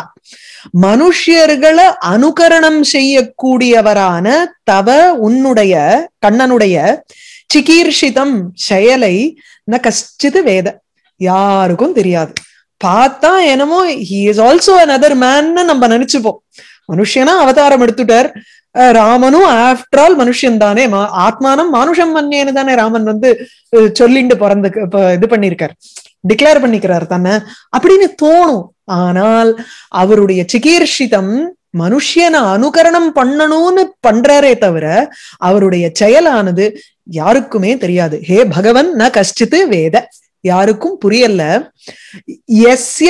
மனுஷியர்களை அனுகரணம் செய்யக்கூடியவரான தவ உன்னுடைய கண்ணனுடைய சிகீர்ஷிதம் செயலை ந வேத. யாருக்கும் தெரியாது. பார்த்தா என்னமோ ஹி இஸ் ஆல்சோ another மேன்னு நம்ம நினைச்சுப்போம். மனுஷனா அவதாரம் எடுத்துட்டார். ராமனும் ஆஃப்டர் ஆல் மனுஷன் தானே மா- ஆத்மானம் மானுஷம் மன்னேன்னு தானே ராமன் வந்து சொல்லிண்டு பிறந்து இது பண்ணிருக்கார். டிக்ளேர் பண்ணிக்கிறார் தானே அப்படின்னு தோணும். ஆனால் அவருடைய சிகீர்ஷிதம் மனுஷியனை அனுகரணம் பண்ணணும்னு பண்றாரே தவிர அவருடைய செயலானது யாருக்குமே தெரியாது. ஹே பகவன் ந கஷ்டித்து வேத. யாருக்கும் புரியல எஸ்ய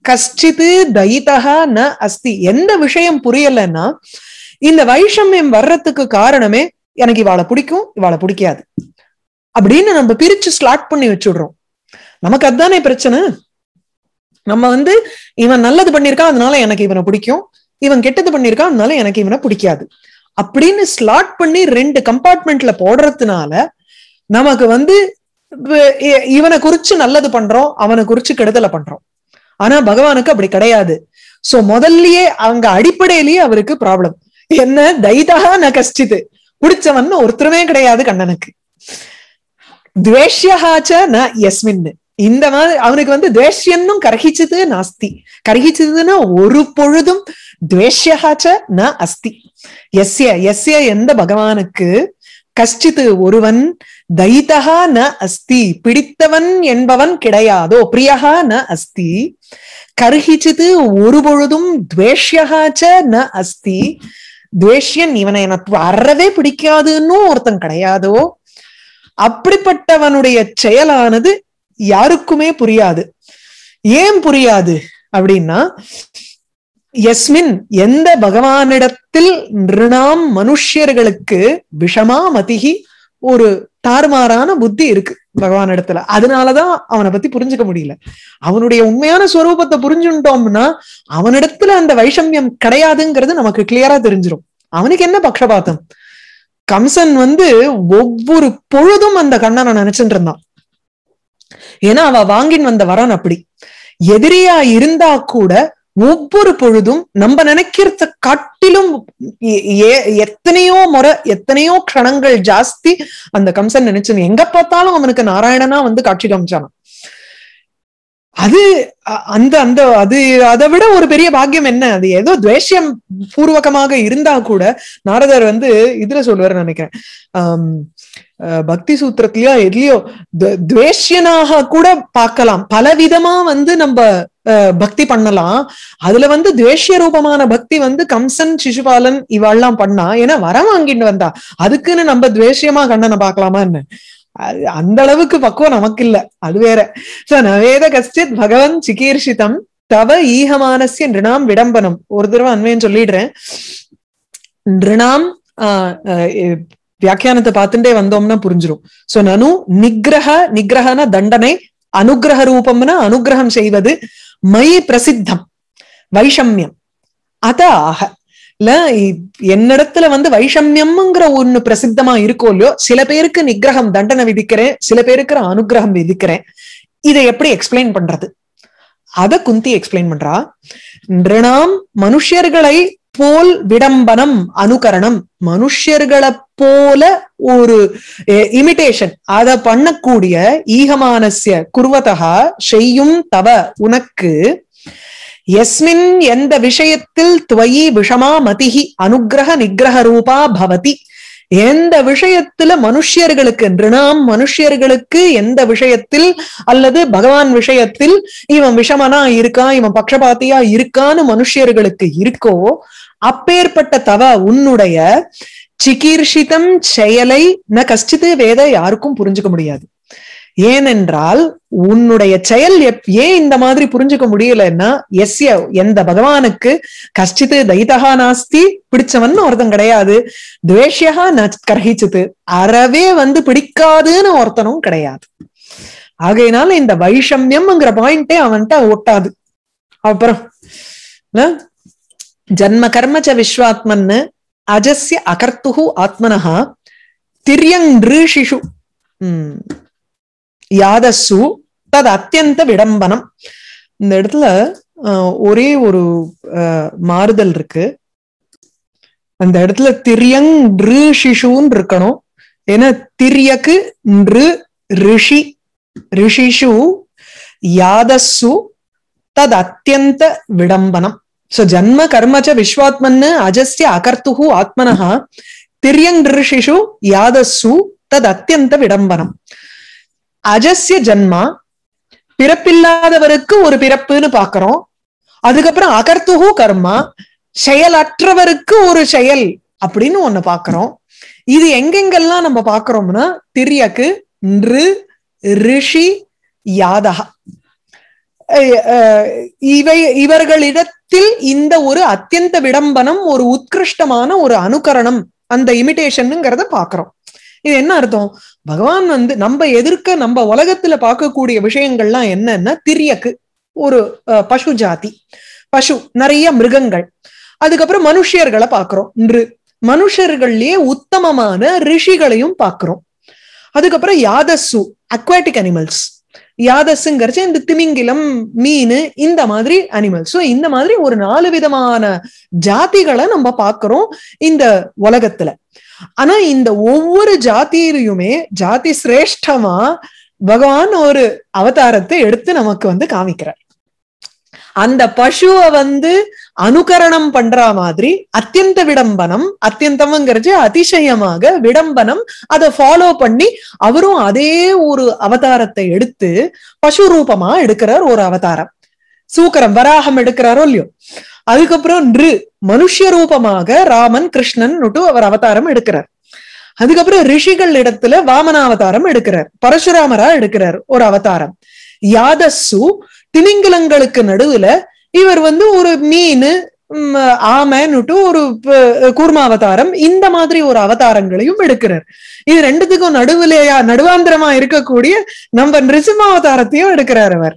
கஷ்டித்து தயிதா ந அஸ்தி. எந்த விஷயம் புரியலன்னா இந்த வைஷமியம் வர்றதுக்கு காரணமே எனக்கு இவாளை பிடிக்கும் இவாளை பிடிக்காது. அப்படின்னு நம்ம பிரிச்சு ஸ்லாட் பண்ணி வச்சுடுறோம். நமக்கு அதுதானே பிரச்சனை? நம்ம வந்து இவன் நல்லது பண்ணிருக்கான் அதனால எனக்கு இவனை பிடிக்கும். இவன் கெட்டது பண்ணியிருக்கான் அதனால எனக்கு இவனை பிடிக்காது. அப்படின்னு ஸ்லாட் பண்ணி ரெண்டு கம்பார்ட்மெண்ட்ல போடுறதுனால நமக்கு வந்து இவனை குறிச்சு நல்லது பண்றோம் அவனை குறிச்சு கெடுதலை பண்றோம். ஆனா பகவானுக்கு அப்படி கிடையாது. சோ முதல்லயே அங்க அடிப்படையிலேயே அவருக்கு ப்ராப்ளம் என்ன? தைதா ந கஷ்டித்து பிடிச்சவன் ஒருத்தருமே கிடையாது கண்ணனுக்கு. துவேஷ்யஹாச்ச ந யஸ்மின். இந்த மாதிரி அவனுக்கு வந்து துவேஷ்யன்னும் கரகிச்சது நாஸ்தி. கரகிச்சதுன்னா ஒரு பொழுதும் துவேஷ்யஹாச்ச ந அஸ்தி. எஸ்ய எஸ்ய எந்த பகவானுக்கு கஷ்டித்து ஒருவன் தைதகா ந அஸ்தி பிடித்தவன் என்பவன் கிடையாதோ பிரியகா ந அஸ்தி கர்ஹிச்சித்து ஒரு பொழுதும் துவேஷ்யகாச்ச ந அஸ்தி துவேஷியன் இவனை எனக்கு அறவே பிடிக்காதுன்னு ஒருத்தன் கிடையாதோ? அப்படிப்பட்டவனுடைய செயலானது யாருக்குமே புரியாது. ஏன் புரியாது அப்படின்னா எஸ்மின் எந்த பகவானிடத்தில் நிருணாம் மனுஷ்யர்களுக்கு விஷமா மதிகி ஒரு தாறுமாறான புத்தி இருக்கு பகவானிடத்துல அதனாலதான் அவனை பத்தி புரிஞ்சுக்க முடியல. அவனுடைய உண்மையான ஸ்வரூபத்தை புரிஞ்சுட்டோம்னா அவனிடத்துல அந்த வைஷமியம் கிடையாதுங்கிறது நமக்கு கிளியரா தெரிஞ்சிடும் அவனுக்கு என்ன பக்ஷபாத்தம்? கம்சன் வந்து ஒவ்வொரு பொழுதும் அந்த கண்ணனை நினைச்சுட்டு இருந்தான். ஏன்னா அவ வாங்கின்னு வந்த வரன் அப்படி. எதிரியா இருந்தா கூட ஒவ்வொரு பொழுதும் நம்ம நினைக்கிறத காட்டிலும் எத்தனையோ முறை எத்தனையோ க்ஷணங்கள் ஜாஸ்தி. அந்த கம்சன் நினைச்சு எங்க பார்த்தாலும் அவனுக்கு நாராயணனா வந்து காட்சி காமிச்சானாம். அது அந்த அந்த அது அதை விட ஒரு பெரிய பாக்கியம் என்ன? அது ஏதோ துவேஷம் பூர்வகமாக இருந்தா கூட நாரதர் வந்து இதுல சொல்லுவார் நினைக்கிறேன். ஆஹ் பக்தி சூத்திரத்திலயோ எதுலயோ து- துவேஷ்யனாக கூட பார்க்கலாம். பலவிதமா வந்து நம்ம அஹ், பக்தி பண்ணலாம். அதுல வந்து துவேஷ்ய ரூபமான பக்தி வந்து கம்சன் சிசுபாலன் இவாள்லாம் பண்ணா ஏன்னா வரம் வாங்கிட்டு வந்தா. அதுக்குன்னு நம்ம துவேஷ்யமா கண்ணனை பார்க்கலாமா என்ன? அந்த அளவுக்கு பக்குவம் நமக்கு இல்ல அது வேற. சோ நவேத கஷ்டித் பகவன் சிகீர்ஷிதம் தவ ஈகமானசிய நிருணாம் விடம்பனம். ஒரு தடவை அண்மையும் சொல்லிடுறேன். நிருணாம் ஆஹ் வியாக்கியானத்தை பார்த்துட்டே வந்தோம்னா புரிஞ்சிடும் சோ நனு நிகிரக நிகிரகன தண்டனை அனுகிரக ரூபம்னா அனுகிரகம் செய்வது மயி பிரசித்தம் வைஷமியம். அத ஆக இல்ல என்னிடத்துல வந்து வைஷமியம்ங்கிற ஒண்ணு பிரசித்தமா இருக்கோ இல்லையோ சில பேருக்கு நிகிரகம் தண்டனை விதிக்கிறேன் சில பேருக்கு அனுகிரகம் விதிக்கிறேன். இதை எப்படி எக்ஸ்பிளைன் பண்றது? அத குந்தி எக்ஸ்பிளைன் பண்றா. நிருணாம் மனுஷர்களை போல் விடம்பனம் அனுகரணம். மனுஷர்களை போல ஒரு இமிடேஷன் அத பண்ணக்கூடிய ஈகமானசிய குர்வதா செய்யும் தவ உனக்கு எஸ்மின் எந்த விஷயத்தில் துவயி விஷமா மதிஹி அனுகிரக நிகிரக ரூபா பவதி. எந்த விஷயத்துல மனுஷியர்களுக்கு நிருணாம் மனுஷியர்களுக்கு எந்த விஷயத்தில் அல்லது பகவான் விஷயத்தில் இவன் விஷமனா இருக்கான் இவன் பக்ஷபாத்தியா இருக்கான்னு மனுஷியர்களுக்கு இருக்கோ அப்பேற்பட்ட தவ உன்னுடைய சிகீர்ஷிதம் செயலை ந கஷ்டித்து வேத யாருக்கும் புரிஞ்சுக்க முடியாது. ஏனென்றால் உன்னுடைய செயல் எப்- ஏன் இந்த மாதிரி புரிஞ்சுக்க முடியலன்னா எஸ்ய எந்த பகவானுக்கு கஷ்டித்து தைதகா நாஸ்தி பிடிச்சவன் ஒருத்தன் கிடையாது. துவேஷ்யகா ந கர்ஹிச்சித்து. அறவே வந்து பிடிக்காதுன்னு ஒருத்தனும் கிடையாது. ஆகையினால இந்த வைஷமியம்ங்கிற பாயிண்டே அவன்கிட்ட ஒட்டாது. அப்புறம் ஜன்ம கர்மச்ச விஸ்வாத்மன்னு அஜஸ்ய அகர்த்துகு ஆத்மனஹா திரியங் ரிஷிஷு. உம் யாதசு தது அத்தியந்த விடம்பனம். இந்த இடத்துல ஒரே ஒரு மாறுதல் இருக்கு. அந்த இடத்துல திரியங் ரிஷிஷுன்னு இருக்கணும். ஏன்னா திரியக்கு நிரு ரிஷி ரிஷிஷு யாதசு தத் அத்தியந்த விடம்பனம். சோ ஜன்ம கர்மச்ச விஸ்வாத்மன்னு அஜஸ்ய அகர்த்துகு ஆத்மனஹா திரியங் ரிஷிஷு யாதசு தத் அத்தியந்த விடம்பனம் அஜஸ்ய ஜன்மா பிறப்பில்லாதவருக்கு ஒரு பிறப்புன்னு பாக்குறோம் அதுக்கப்புறம் அகர்த்துகு கர்மா செயலற்றவருக்கு ஒரு செயல் அப்படின்னு ஒண்ணு பாக்குறோம் இது எங்கெங்கெல்லாம் நம்ம பாக்குறோம்னா திரியக்கு நிரு ரிஷி யாதகா அஹ் அஹ் இவை இந்த ஒரு அத்தியந்த விடம்பனம் ஒரு உத்கிருஷ்டமான ஒரு அனுகரணம் அந்த இமிடேஷனுங்கிறத பாக்குறோம். இது என்ன அர்த்தம்? பகவான் வந்து நம்ம எதிர்க்க நம்ம உலகத்துல பார்க்கக்கூடிய விஷயங்கள்லாம் என்னன்னா திரியக்கு ஒரு அஹ், பசு ஜாதி பசு நிறைய மிருகங்கள். அதுக்கப்புறம் மனுஷியர்களை பாக்குறோம் நிரு. மனுஷர்கள்லயே உத்தமமான ரிஷிகளையும் பார்க்கிறோம் அதுக்கப்புறம் யாதசு அக்வாட்டிக் அனிமல்ஸ் யாதஸ்ங்கிறச்சு இந்த திமிங்கிலம் மீன் இந்த மாதிரி அனிமல்ஸ் ஸோ இந்த மாதிரி ஒரு நாலு விதமான ஜாதிகளை நம்ம பார்க்கிறோம் இந்த உலகத்துல. ஆனா இந்த ஒவ்வொரு ஜாதியிலையுமே ஜாதி சிரேஷ்டமா பகவான் ஒரு அவதாரத்தை எடுத்து நமக்கு வந்து காமிக்கிறார். அந்த பசுவை வந்து அனுகரணம் பண்ற மாதிரி அத்தியந்த விடம்பனம் அத்தியந்தம்ங்கிறது அதிசயமாக விடம்பனம் அதை ஃபாலோ பண்ணி அவரும் அதே ஒரு அவதாரத்தை எடுத்து பசு ரூபமா எடுக்கிறார் ஒரு அவதாரம். சூக்கரம் வராகம் எடுக்கிறாரோ இல்லையோ? அதுக்கப்புறம் நிரு மனுஷ ரூபமாக ராமன் கிருஷ்ணன் அவர் அவதாரம் எடுக்கிறார். அதுக்கப்புறம் ரிஷிகள் இடத்துல வாமனாவதாரம் எடுக்கிறார். பரசுராமரா எடுக்கிறார் ஒரு அவதாரம். யாதசு திமிங்கலங்களுக்கு நடுவுல இவர் வந்து ஒரு மீன் ஆமைன்னுட்டு ஒரு கூர்மாவதாரம் இந்த மாதிரி ஒரு அவதாரங்களையும் எடுக்கிறார். இது ரெண்டுத்துக்கும் நடுவுலையா நடுவாந்திரமா இருக்கக்கூடிய நம்ம நிருசிம்மாவதாரத்தையும் எடுக்கிறார் அவர்.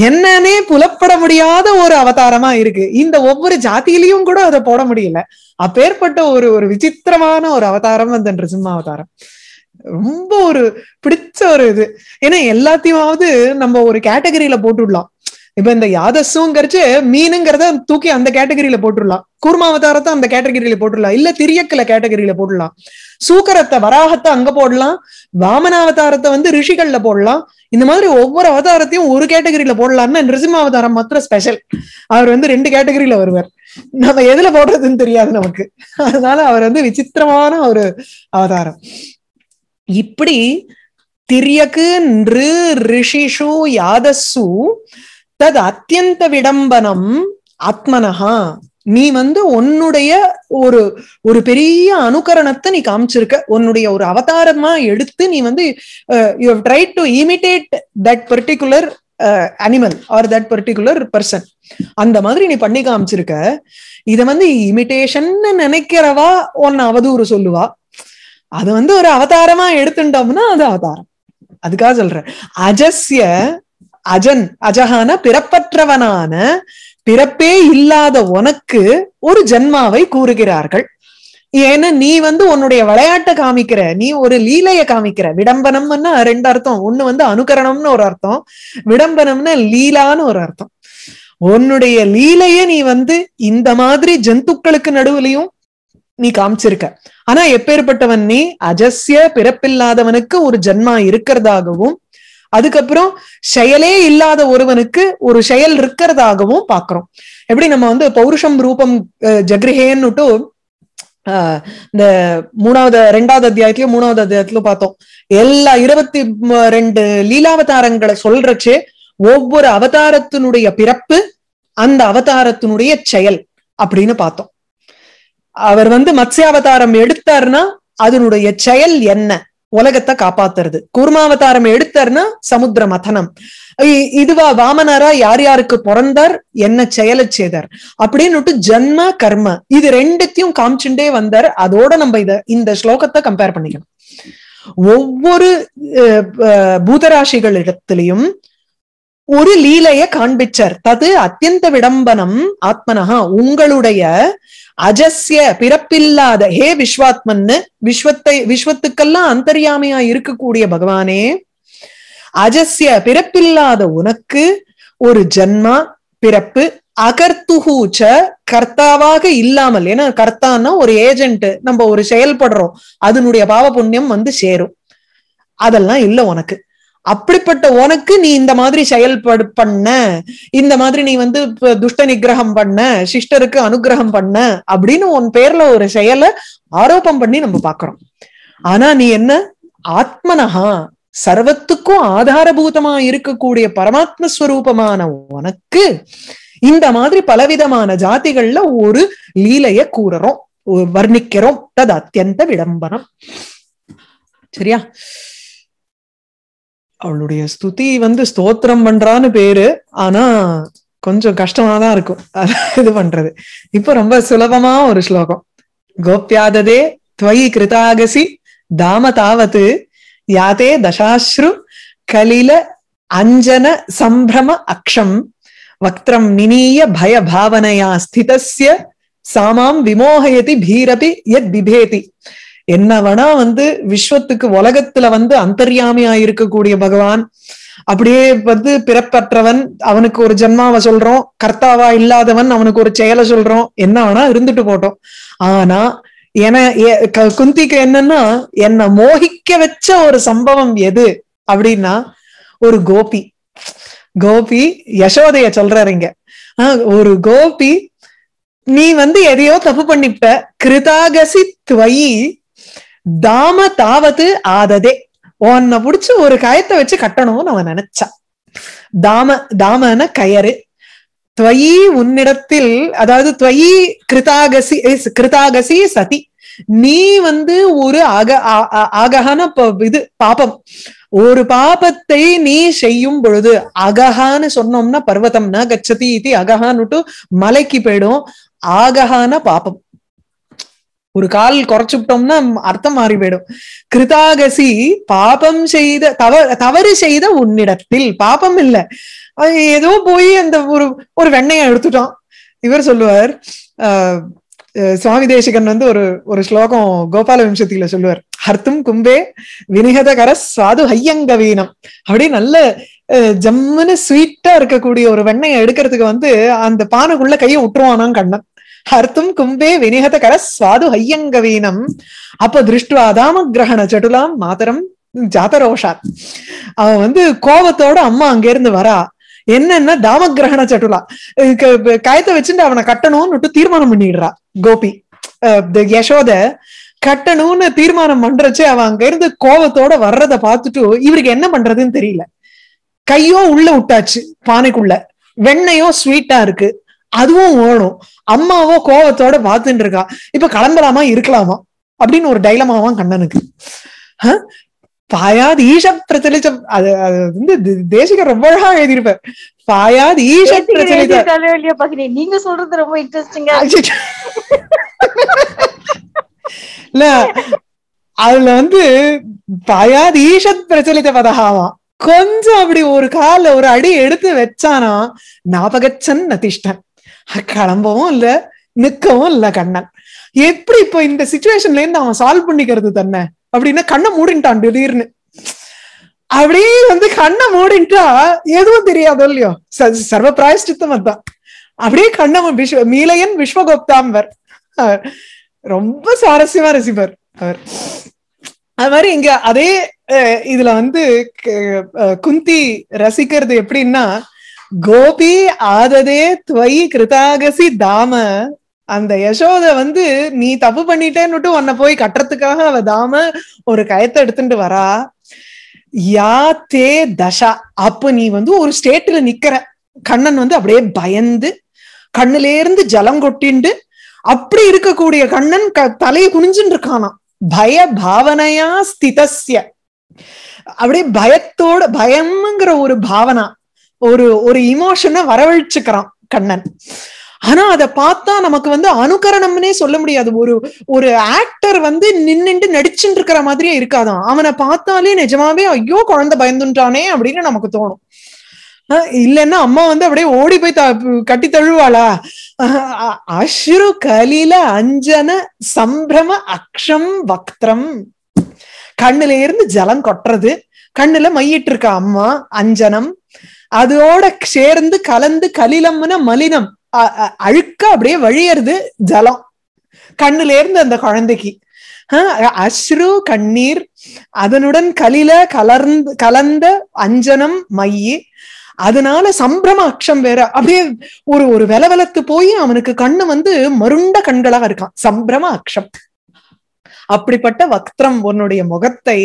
என்னன்னே புலப்பட முடியாத ஒரு அவதாரமா இருக்கு. இந்த ஒவ்வொரு ஜாத்தியிலையும் கூட அதை போட முடியல. அப்பேற்பட்ட ஒரு ஒரு விசித்திரமான ஒரு அவதாரம் அந்த நிருசிம்ம அவதாரம். ரொம்ப ஒரு பிடிச்ச ஒரு இது. ஏன்னா எல்லாத்தையுமாவது நம்ம ஒரு கேட்டகரியில போட்டுடலாம். இப்ப இந்த யாதஸுங்கிறச்சு மீனுங்கிறத தூக்கி அந்த கேட்டகரியில போட்டுடலாம் கூர்மாவதாரத்தை அந்த கேட்டகரியில போட்டுடலாம் இல்ல திரியக்கல கேட்டகரியில போடலாம் சூக்கரத்தை வராகத்தை அங்க போடலாம். வாமனாவதாரத்தை வந்து ரிஷிகள்ல போடலாம். இந்த மாதிரி ஒவ்வொரு அவதாரத்தையும் ஒரு கேட்டகரியில போடலாம்னா நிருசிம்மாவதாரம் மாத்திரம் ஸ்பெஷல் அவர் வந்து ரெண்டு கேட்டகரியில வருவார். நம்ம எதுல போடுறதுன்னு தெரியாது நமக்கு. அதனால அவர் வந்து விசித்திரமான ஒரு அவதாரம். இப்படி திரியக்கு நிரு ரிஷிஷு யாதசு தது அத்தியந்த விடம்பனம் ஆத்மனஹா. நீ வந்து உன்னுடைய ஒரு ஒரு பெரிய அனுகரணத்தை நீ காமிச்சிருக்க. உன்னுடைய ஒரு அவதாரமா எடுத்து நீ வந்து you try to imitate that particular animal or that particular person அந்த மாதிரி நீ பண்ணி காமிச்சிருக்க. இத வந்து இமிட்டேஷன் நினைக்கிறவா உன்னை அவதூறு சொல்லுவா. அது வந்து ஒரு அவதாரமா எடுத்துட்டோம்னா அது அவதாரம். அதுக்காக சொல்றேன். அஜஸ்ய அஜன் அஜகான பிறப்பற்றவனான பிறப்பே இல்லாத உனக்கு ஒரு ஜென்மாவை கூறுகிறார்கள். ஏன்னா நீ வந்து உன்னுடைய விளையாட்டை காமிக்கிற நீ ஒரு லீலைய காமிக்கிற. விடம்பனம்னா ரெண்டு அர்த்தம். ஒண்ணு வந்து அனுகரணம்னு ஒரு அர்த்தம். விடம்பனம்னா லீலான்னு ஒரு அர்த்தம். உன்னுடைய லீலைய நீ வந்து இந்த மாதிரி ஜந்துக்களுக்கு நடுவுலையும் நீ காமிச்சிருக்க. ஆனா எப்பேற்பட்டவன் நீ? அஜஸ்ய பிறப்பில்லாதவனுக்கு ஒரு ஜன்மா இருக்கிறதாகவும் அதுக்கப்புறம் செயலே இல்லாத ஒருவனுக்கு ஒரு செயல் இருக்கிறதாகவும் பாக்குறோம் எப்படி நம்ம வந்து பௌருஷம் ரூபம் ஜக்ரிஹேன்னுட்டு இந்த மூணாவது ரெண்டாவது அத்தியாயத்திலயும் மூணாவது அத்தியாயத்திலயும் பார்த்தோம். எல்லா இருபத்தி ரெண்டு லீலாவதாரங்களை சொல்றச்சு ஒவ்வொரு அவதாரத்தினுடைய பிறப்பு அந்த அவதாரத்தினுடைய செயல் அப்படின்னு பார்த்தோம். அவர் வந்து மத்ஸ்யாவதாரம் எடுத்தாருன்னா அதனுடைய செயல் என்ன? உலகத்தை காப்பாத்துறது. கூர்மாவதாரம் எடுத்தார்னா சமுத்திர மதனம். இதுவா வாமனரா யார் யாருக்கு பிறந்தார் என்ன செயலை செய்தார்? அப்படின்னுட்டு ஜன்ம கர்ம இது ரெண்டுத்தையும் காமிச்சுட்டே வந்தார். அதோட நம்ம இத இந்த ஸ்லோகத்தை கம்பேர் பண்ணிக்கணும். ஒவ்வொரு பூதராசிகள் இடத்துலயும் ஒரு லீலைய காண்பிச்சார். தது அத்தியந்த விடம்பனம் ஆத்மனஹா உங்களுடைய அஜஸ்ய பிறப்பில்லாத ஹே விஸ்வாத்மன்னு விஸ்வத்தை விஸ்வத்துக்கெல்லாம் அந்தரியாமையா இருக்கக்கூடிய பகவானே அஜஸ்ய பிறப்பில்லாத உனக்கு ஒரு ஜன்மா பிறப்பு அகர்த்துஹூச்ச கர்த்தாவாக இல்லாமல் ஏன்னா கர்த்தான்னா ஒரு ஏஜென்ட் நம்ம ஒரு செயல்படுறோம் அதனுடைய பாவ புண்ணியம் வந்து சேரும். அதெல்லாம் இல்ல உனக்கு. அப்படிப்பட்ட உனக்கு நீ இந்த மாதிரி செயல்படு பண்ண. இந்த மாதிரி நீ வந்து துஷ்ட நிகிரகம் பண்ண. சிஷ்டருக்கு அனுகிரகம் பண்ண. அப்படின்னு உன் பேர்ல ஒரு செயலை ஆரோப்பம் பண்ணி நம்ம பாக்குறோம். ஆனா நீ என்ன? ஆத்மனஹா. சர்வத்துக்கும் ஆதாரபூதமா இருக்கக்கூடிய பரமாத்ம ஸ்வரூபமான உனக்கு இந்த மாதிரி பலவிதமான ஜாதிகள்ல ஒரு லீலைய கூறறோம் வர்ணிக்கிறோம். தது அத்தியந்த விளம்பரம். சரியா? அவளுடைய ஸ்துதி வந்து ஸ்தோத்திரம் பண்றான்னு பேரு. ஆனா கொஞ்சம் கஷ்டமா தான் இருக்கும் இது பண்றது. இப்ப ரொம்ப சுலபமா ஒரு ஸ்லோகம். கோப்யாததே துவயி கிருதாகசி தாம தாவத்து யாதே தசாஸ்ரு கலில அஞ்சன சம்பிரம அக்ஷம் வக்திரம் நினீய பய பாவனையா ஸ்திதஸ்ய சாமாம் விமோகயதி பீரபி எத் பிபேதி. என்ன வேணா வந்து விஸ்வத்துக்கு உலகத்துல வந்து அந்தர்யாமியா இருக்கக்கூடிய பகவான் அப்படியே வந்து பிறப்பற்றவன் அவனுக்கு ஒரு ஜென்மாவை சொல்றோம் கர்த்தாவா இல்லாதவன் அவனுக்கு ஒரு செயலை சொல்றோம் என்ன வேணா இருந்துட்டு போட்டோம். ஆனா என குந்திக்கு என்னன்னா என்ன மோகிக்க வச்ச ஒரு சம்பவம் எது அப்படின்னா ஒரு கோபி. கோபி யசோதைய சொல்றாரு இங்க. ஆஹ், ஒரு கோபி நீ வந்து எதையோ தப்பு பண்ணிப்ப கிருதாகசி துவயி தாம தாவது ஆததே. உன்னை புடிச்சு ஒரு கயத்தை வச்சு கட்டணும்னு அவன் நினைச்சான். தாம தாமன கயறு. துவயி உன்னிடத்தில் அதாவது துவயி கிருதாகசி கிருதாகசி சதி. நீ வந்து ஒரு அக ஆ- ஆகஹான ப- இது பாபம். ஒரு பாபத்தை நீ செய்யும் பொழுது அகஹான்னு சொன்னோம்னா பர்வதம்னா கச்சதி இது அகஹான்னுட்டு மலைக்கு போயிடும். ஆகஹான பாபம். ஒரு கால் குறைச்சுட்டோம்னா அர்த்தம் மாறி போயிடும் கிருதாகசி பாபம் செய்த தவ தவறு செய்த உன்னிடத்தில். பாபம் இல்ல. அது ஏதோ போய் அந்த ஒரு ஒரு வெண்ணையை எடுத்துட்டான். இவர் சொல்லுவார் ஆஹ் சுவாமி தேசிகன் வந்து ஒரு ஒரு ஸ்லோகம் கோபால வம்சத்தில சொல்லுவார். ஹர்த்தும் கும்பே வினிகதகர சுவாது ஹையங்கவீனம். அப்படியே நல்ல அஹ், ஜம்முன்னு ஸ்வீட்டா இருக்கக்கூடிய ஒரு வெண்ணையை எடுக்கிறதுக்கு வந்து அந்த பானைக்குள்ள கையை விட்டுருவானான் கண்ணன். ஹர்த்தும் கும்பே வினிகதகர சுவாது ஹையங்கவீனம் அப்ப திருஷ்டுவாதாம கிரகண சடுலாம் மாதரம் ஜாதரோஷாத் அவன் வந்து கோபத்தோட அம்மா அங்க இருந்து வரா. என்னன்னா தாமகிரகண சட்டுலா? கயத்தை வச்சுட்டு அவனை கட்டணும்னு தீர்மானம் பண்ணிடுறா கோபி. யசோத கட்டணும்னு தீர்மானம் பண்றச்சு அவன் அங்க இருந்து கோபத்தோட வர்றத பார்த்துட்டு இவருக்கு என்ன பண்றதுன்னு தெரியல. கையோ உள்ள விட்டாச்சு பானைக்குள்ள. வெண்ணையோ ஸ்வீட்டா இருக்கு. அதுவும் ஓணும். அம்மாவோ கோவத்தோட பார்த்துட்டு இருக்கா. இப்ப கிளம்பலாமா இருக்கலாமா? அப்படின்னு ஒரு டைலமாவா கண்ணனுக்கு? பாயாத் ஈஷ பிரச்சலிச்சம் அது அது வந்து தேசிகர் ரொம்ப அழகா எழுதியிருப்பார். பாயாத் ஈஷ பாக்குறேன் நீங்க சொல்றது ரொம்ப இன்ட்ரெஸ்டிங்கா. இல்ல அதுல வந்து பயாத் ஈஷத் பிரச்சலித்த பதகாவாம் கொஞ்சம் அப்படி ஒரு கால ஒரு அடி எடுத்து வச்சானா ஞாபகச்சன் நதிஷ்டன். கிளம்பவும் இல்ல நிக்கவும் இல்ல கண்ணன். எப்படி இப்போ இந்த சுச்சுவேஷன்ல இருந்து அவன் சால்வ் பண்ணிக்கிறது தன்னை? அப்படின்னா கண்ணை மூடின்ட்டான் திடீர்னு. அப்படியே வந்து கண்ணை மூடின்ட்டா எதுவும் தெரியாதோ இல்லையோ? ச- சர்வ பிராயஷ்டித்தம் அதான் அப்படியே கண்ணை விஸ்வ மீலையன் விஸ்வகோப்தாம்பர். ரொம்ப சுவாரஸ்யமா ரசிப்பார் அவர். அது மாதிரி இங்க அதே அஹ், இதுல வந்து குந்தி ரசிக்கிறது எப்படின்னா கோபி ஆததே துவை கிருதாகசி தாம. அந்த யசோத வந்து நீ தப்பு பண்ணிட்டேன்னுட்டு உன்னை போய் கட்டுறதுக்காக அவ தாம ஒரு கயத்தை எடுத்துட்டு வரா. யா தே தசா. அப்ப நீ வந்து ஒரு ஸ்டேட்ல நிக்கிற. கண்ணன் வந்து அப்படியே பயந்து கண்ணுல இருந்து ஜலம் கொட்டிண்டு அப்படி இருக்கக்கூடிய கண்ணன் க தலையை குனிஞ்சுட்டு இருக்கானாம். பய பாவனையா ஸ்திதஸ்ய. அப்படியே பயத்தோட பயம்ங்கிற ஒரு பாவனா. ஒரு ஒரு இமோஷனை வரவழைச்சுக்கிறான் கண்ணன். ஆனா அதை பார்த்தா நமக்கு வந்து அனுகரணம்னே சொல்ல முடியாது. ஒரு ஒரு ஆக்டர் வந்து நின்னுட்டு நடிச்சுட்டு இருக்கிற மாதிரியே இருக்காதான். அவனை பார்த்தாலே நிஜமாவே ஐயோ குழந்தை பயந்துட்டானே அப்படின்னு நமக்கு தோணும். இல்லைன்னா அம்மா வந்து அப்படியே ஓடி போய் த- கட்டி தழுவாளா அ- அஸ்ரு கலில அஞ்சன சம்பிரம அக்ஷம் வக்திரம். கண்ணுல இருந்து ஜலம் கொட்டுறது. கண்ணுல மையிட்டு இருக்கா அம்மா அஞ்சனம். அதோட சேர்ந்து கலந்து கலிலம்னு மலினம் அ- அழுக்க அப்படியே வழியறது ஜலம். கண்ணுல இருந்து அந்த குழந்தைக்கு. அஸ்ரு கண்ணீர் அதனுடன் கலில கலர்ந்து கலந்த அஞ்சனம் மையி அதனால சம்பிரம அக்ஷம் வேற. அப்படியே ஒரு ஒரு வெலவெலத்து போய் அவனுக்கு கண்ணு வந்து மருண்ட கண்களாக இருக்கான். சம்பிரம அக்ஷம் அப்படிப்பட்ட வக்திரம் உன்னுடைய முகத்தை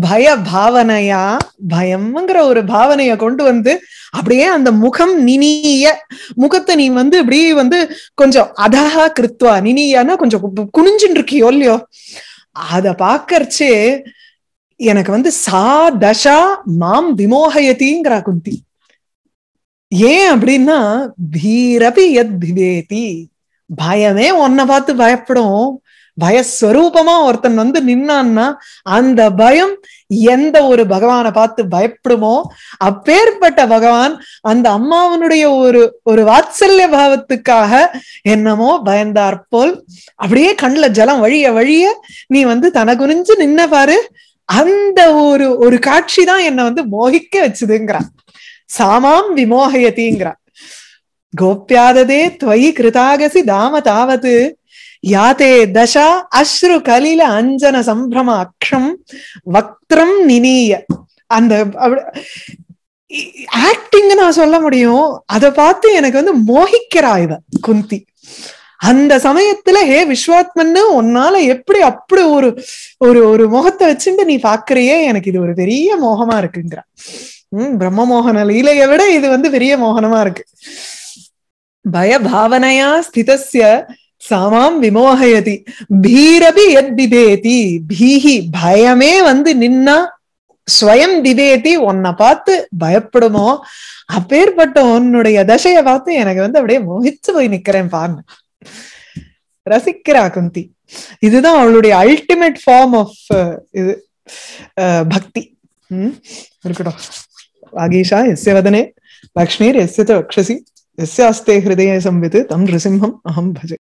பய பாவனையா பயம்ங்கிற ஒரு பாவனைய கொண்டு வந்து அப்படியே அந்த முகம் நினிய முகத்தை நீ வந்து இப்படி வந்து கொஞ்சம் அதஹா கிருத்வா நினியானா கொஞ்சம் குனிஞ்சுட்டு இருக்கியோ இல்லையோ? அத பாக்கறச்சே எனக்கு வந்து சா தசா மாம் விமோகயதிங்கிறா குந்தி. ஏன் அப்படின்னா பீரபி எத் பிவேதி பயமே உன்னை பார்த்து பயப்படும். பயஸ்வரூபமா ஒருத்தன் வந்து நின்னான்னா அந்த பயம் எந்த ஒரு பகவானை பார்த்து பயப்படுமோ அப்பேற்பட்ட பகவான் அந்த அம்மாவனுடைய ஒரு ஒரு வாத்சல்ய பாவத்துக்காக என்னமோ பயந்தார் போல் அப்படியே கண்ணுல ஜலம் வழிய வழிய நீ வந்து தனகுனிஞ்சு நின்ன பாரு. அந்த ஒரு ஒரு காட்சி தான் என்னை வந்து மோகிக்க வச்சுதுங்கிறான். சாமாம் விமோகயதிங்கிறா கோபியாததே துவயி கிருதாகசி தாம தாவது. யாதே தசா அஸ்ரு கலில அஞ்சன சம்பிரம அக்ஷம் வக்திரம் நினீய அந்த ஆக்டிங் நான் சொல்ல முடியும். அதை பார்த்து எனக்கு வந்து மோகிக்கிறா இவ குந்தி. அந்த சமயத்துல ஹே விஸ்வாத்மன்னு உன்னால எப்படி அப்படி ஒரு ஒரு ஒரு முகத்தை வச்சுட்டு நீ பாக்குறியே எனக்கு இது ஒரு பெரிய மோகமா இருக்குங்கிற. உம் பிரம்ம மோகன லீலையை விட இது வந்து பெரிய மோகனமா இருக்கு. பய பாவனையா ஸ்திதஸ்ய சாமாம் விமோகயதி பீரபி எத் பிபேதி பீஹி பயமே வந்து நின்னா ஸ்வயம் திவேதி உன்னை பார்த்து பயப்படுமோ அப்பேற்பட்ட உன்னுடைய தசையை பார்த்து எனக்கு வந்து அப்படியே மோகிச்சு போய் நிக்கிறேன் பாருங்க. ரசிக்கிறா குந்தி. இதுதான் அவளுடைய அல்டிமேட் ஃபார்ம் ஆஃப் இது uh, பக்தி. உம் இருக்கட்டும். வாகீஷா எஸ்ய வதனே. லக்ஷ்மீர் எஸ்ய வக்ஷசி எஸ்யாஸ்தே ஹிருதய சம்வித் தம் நிருசிம்ஹம் அஹம் பஜே.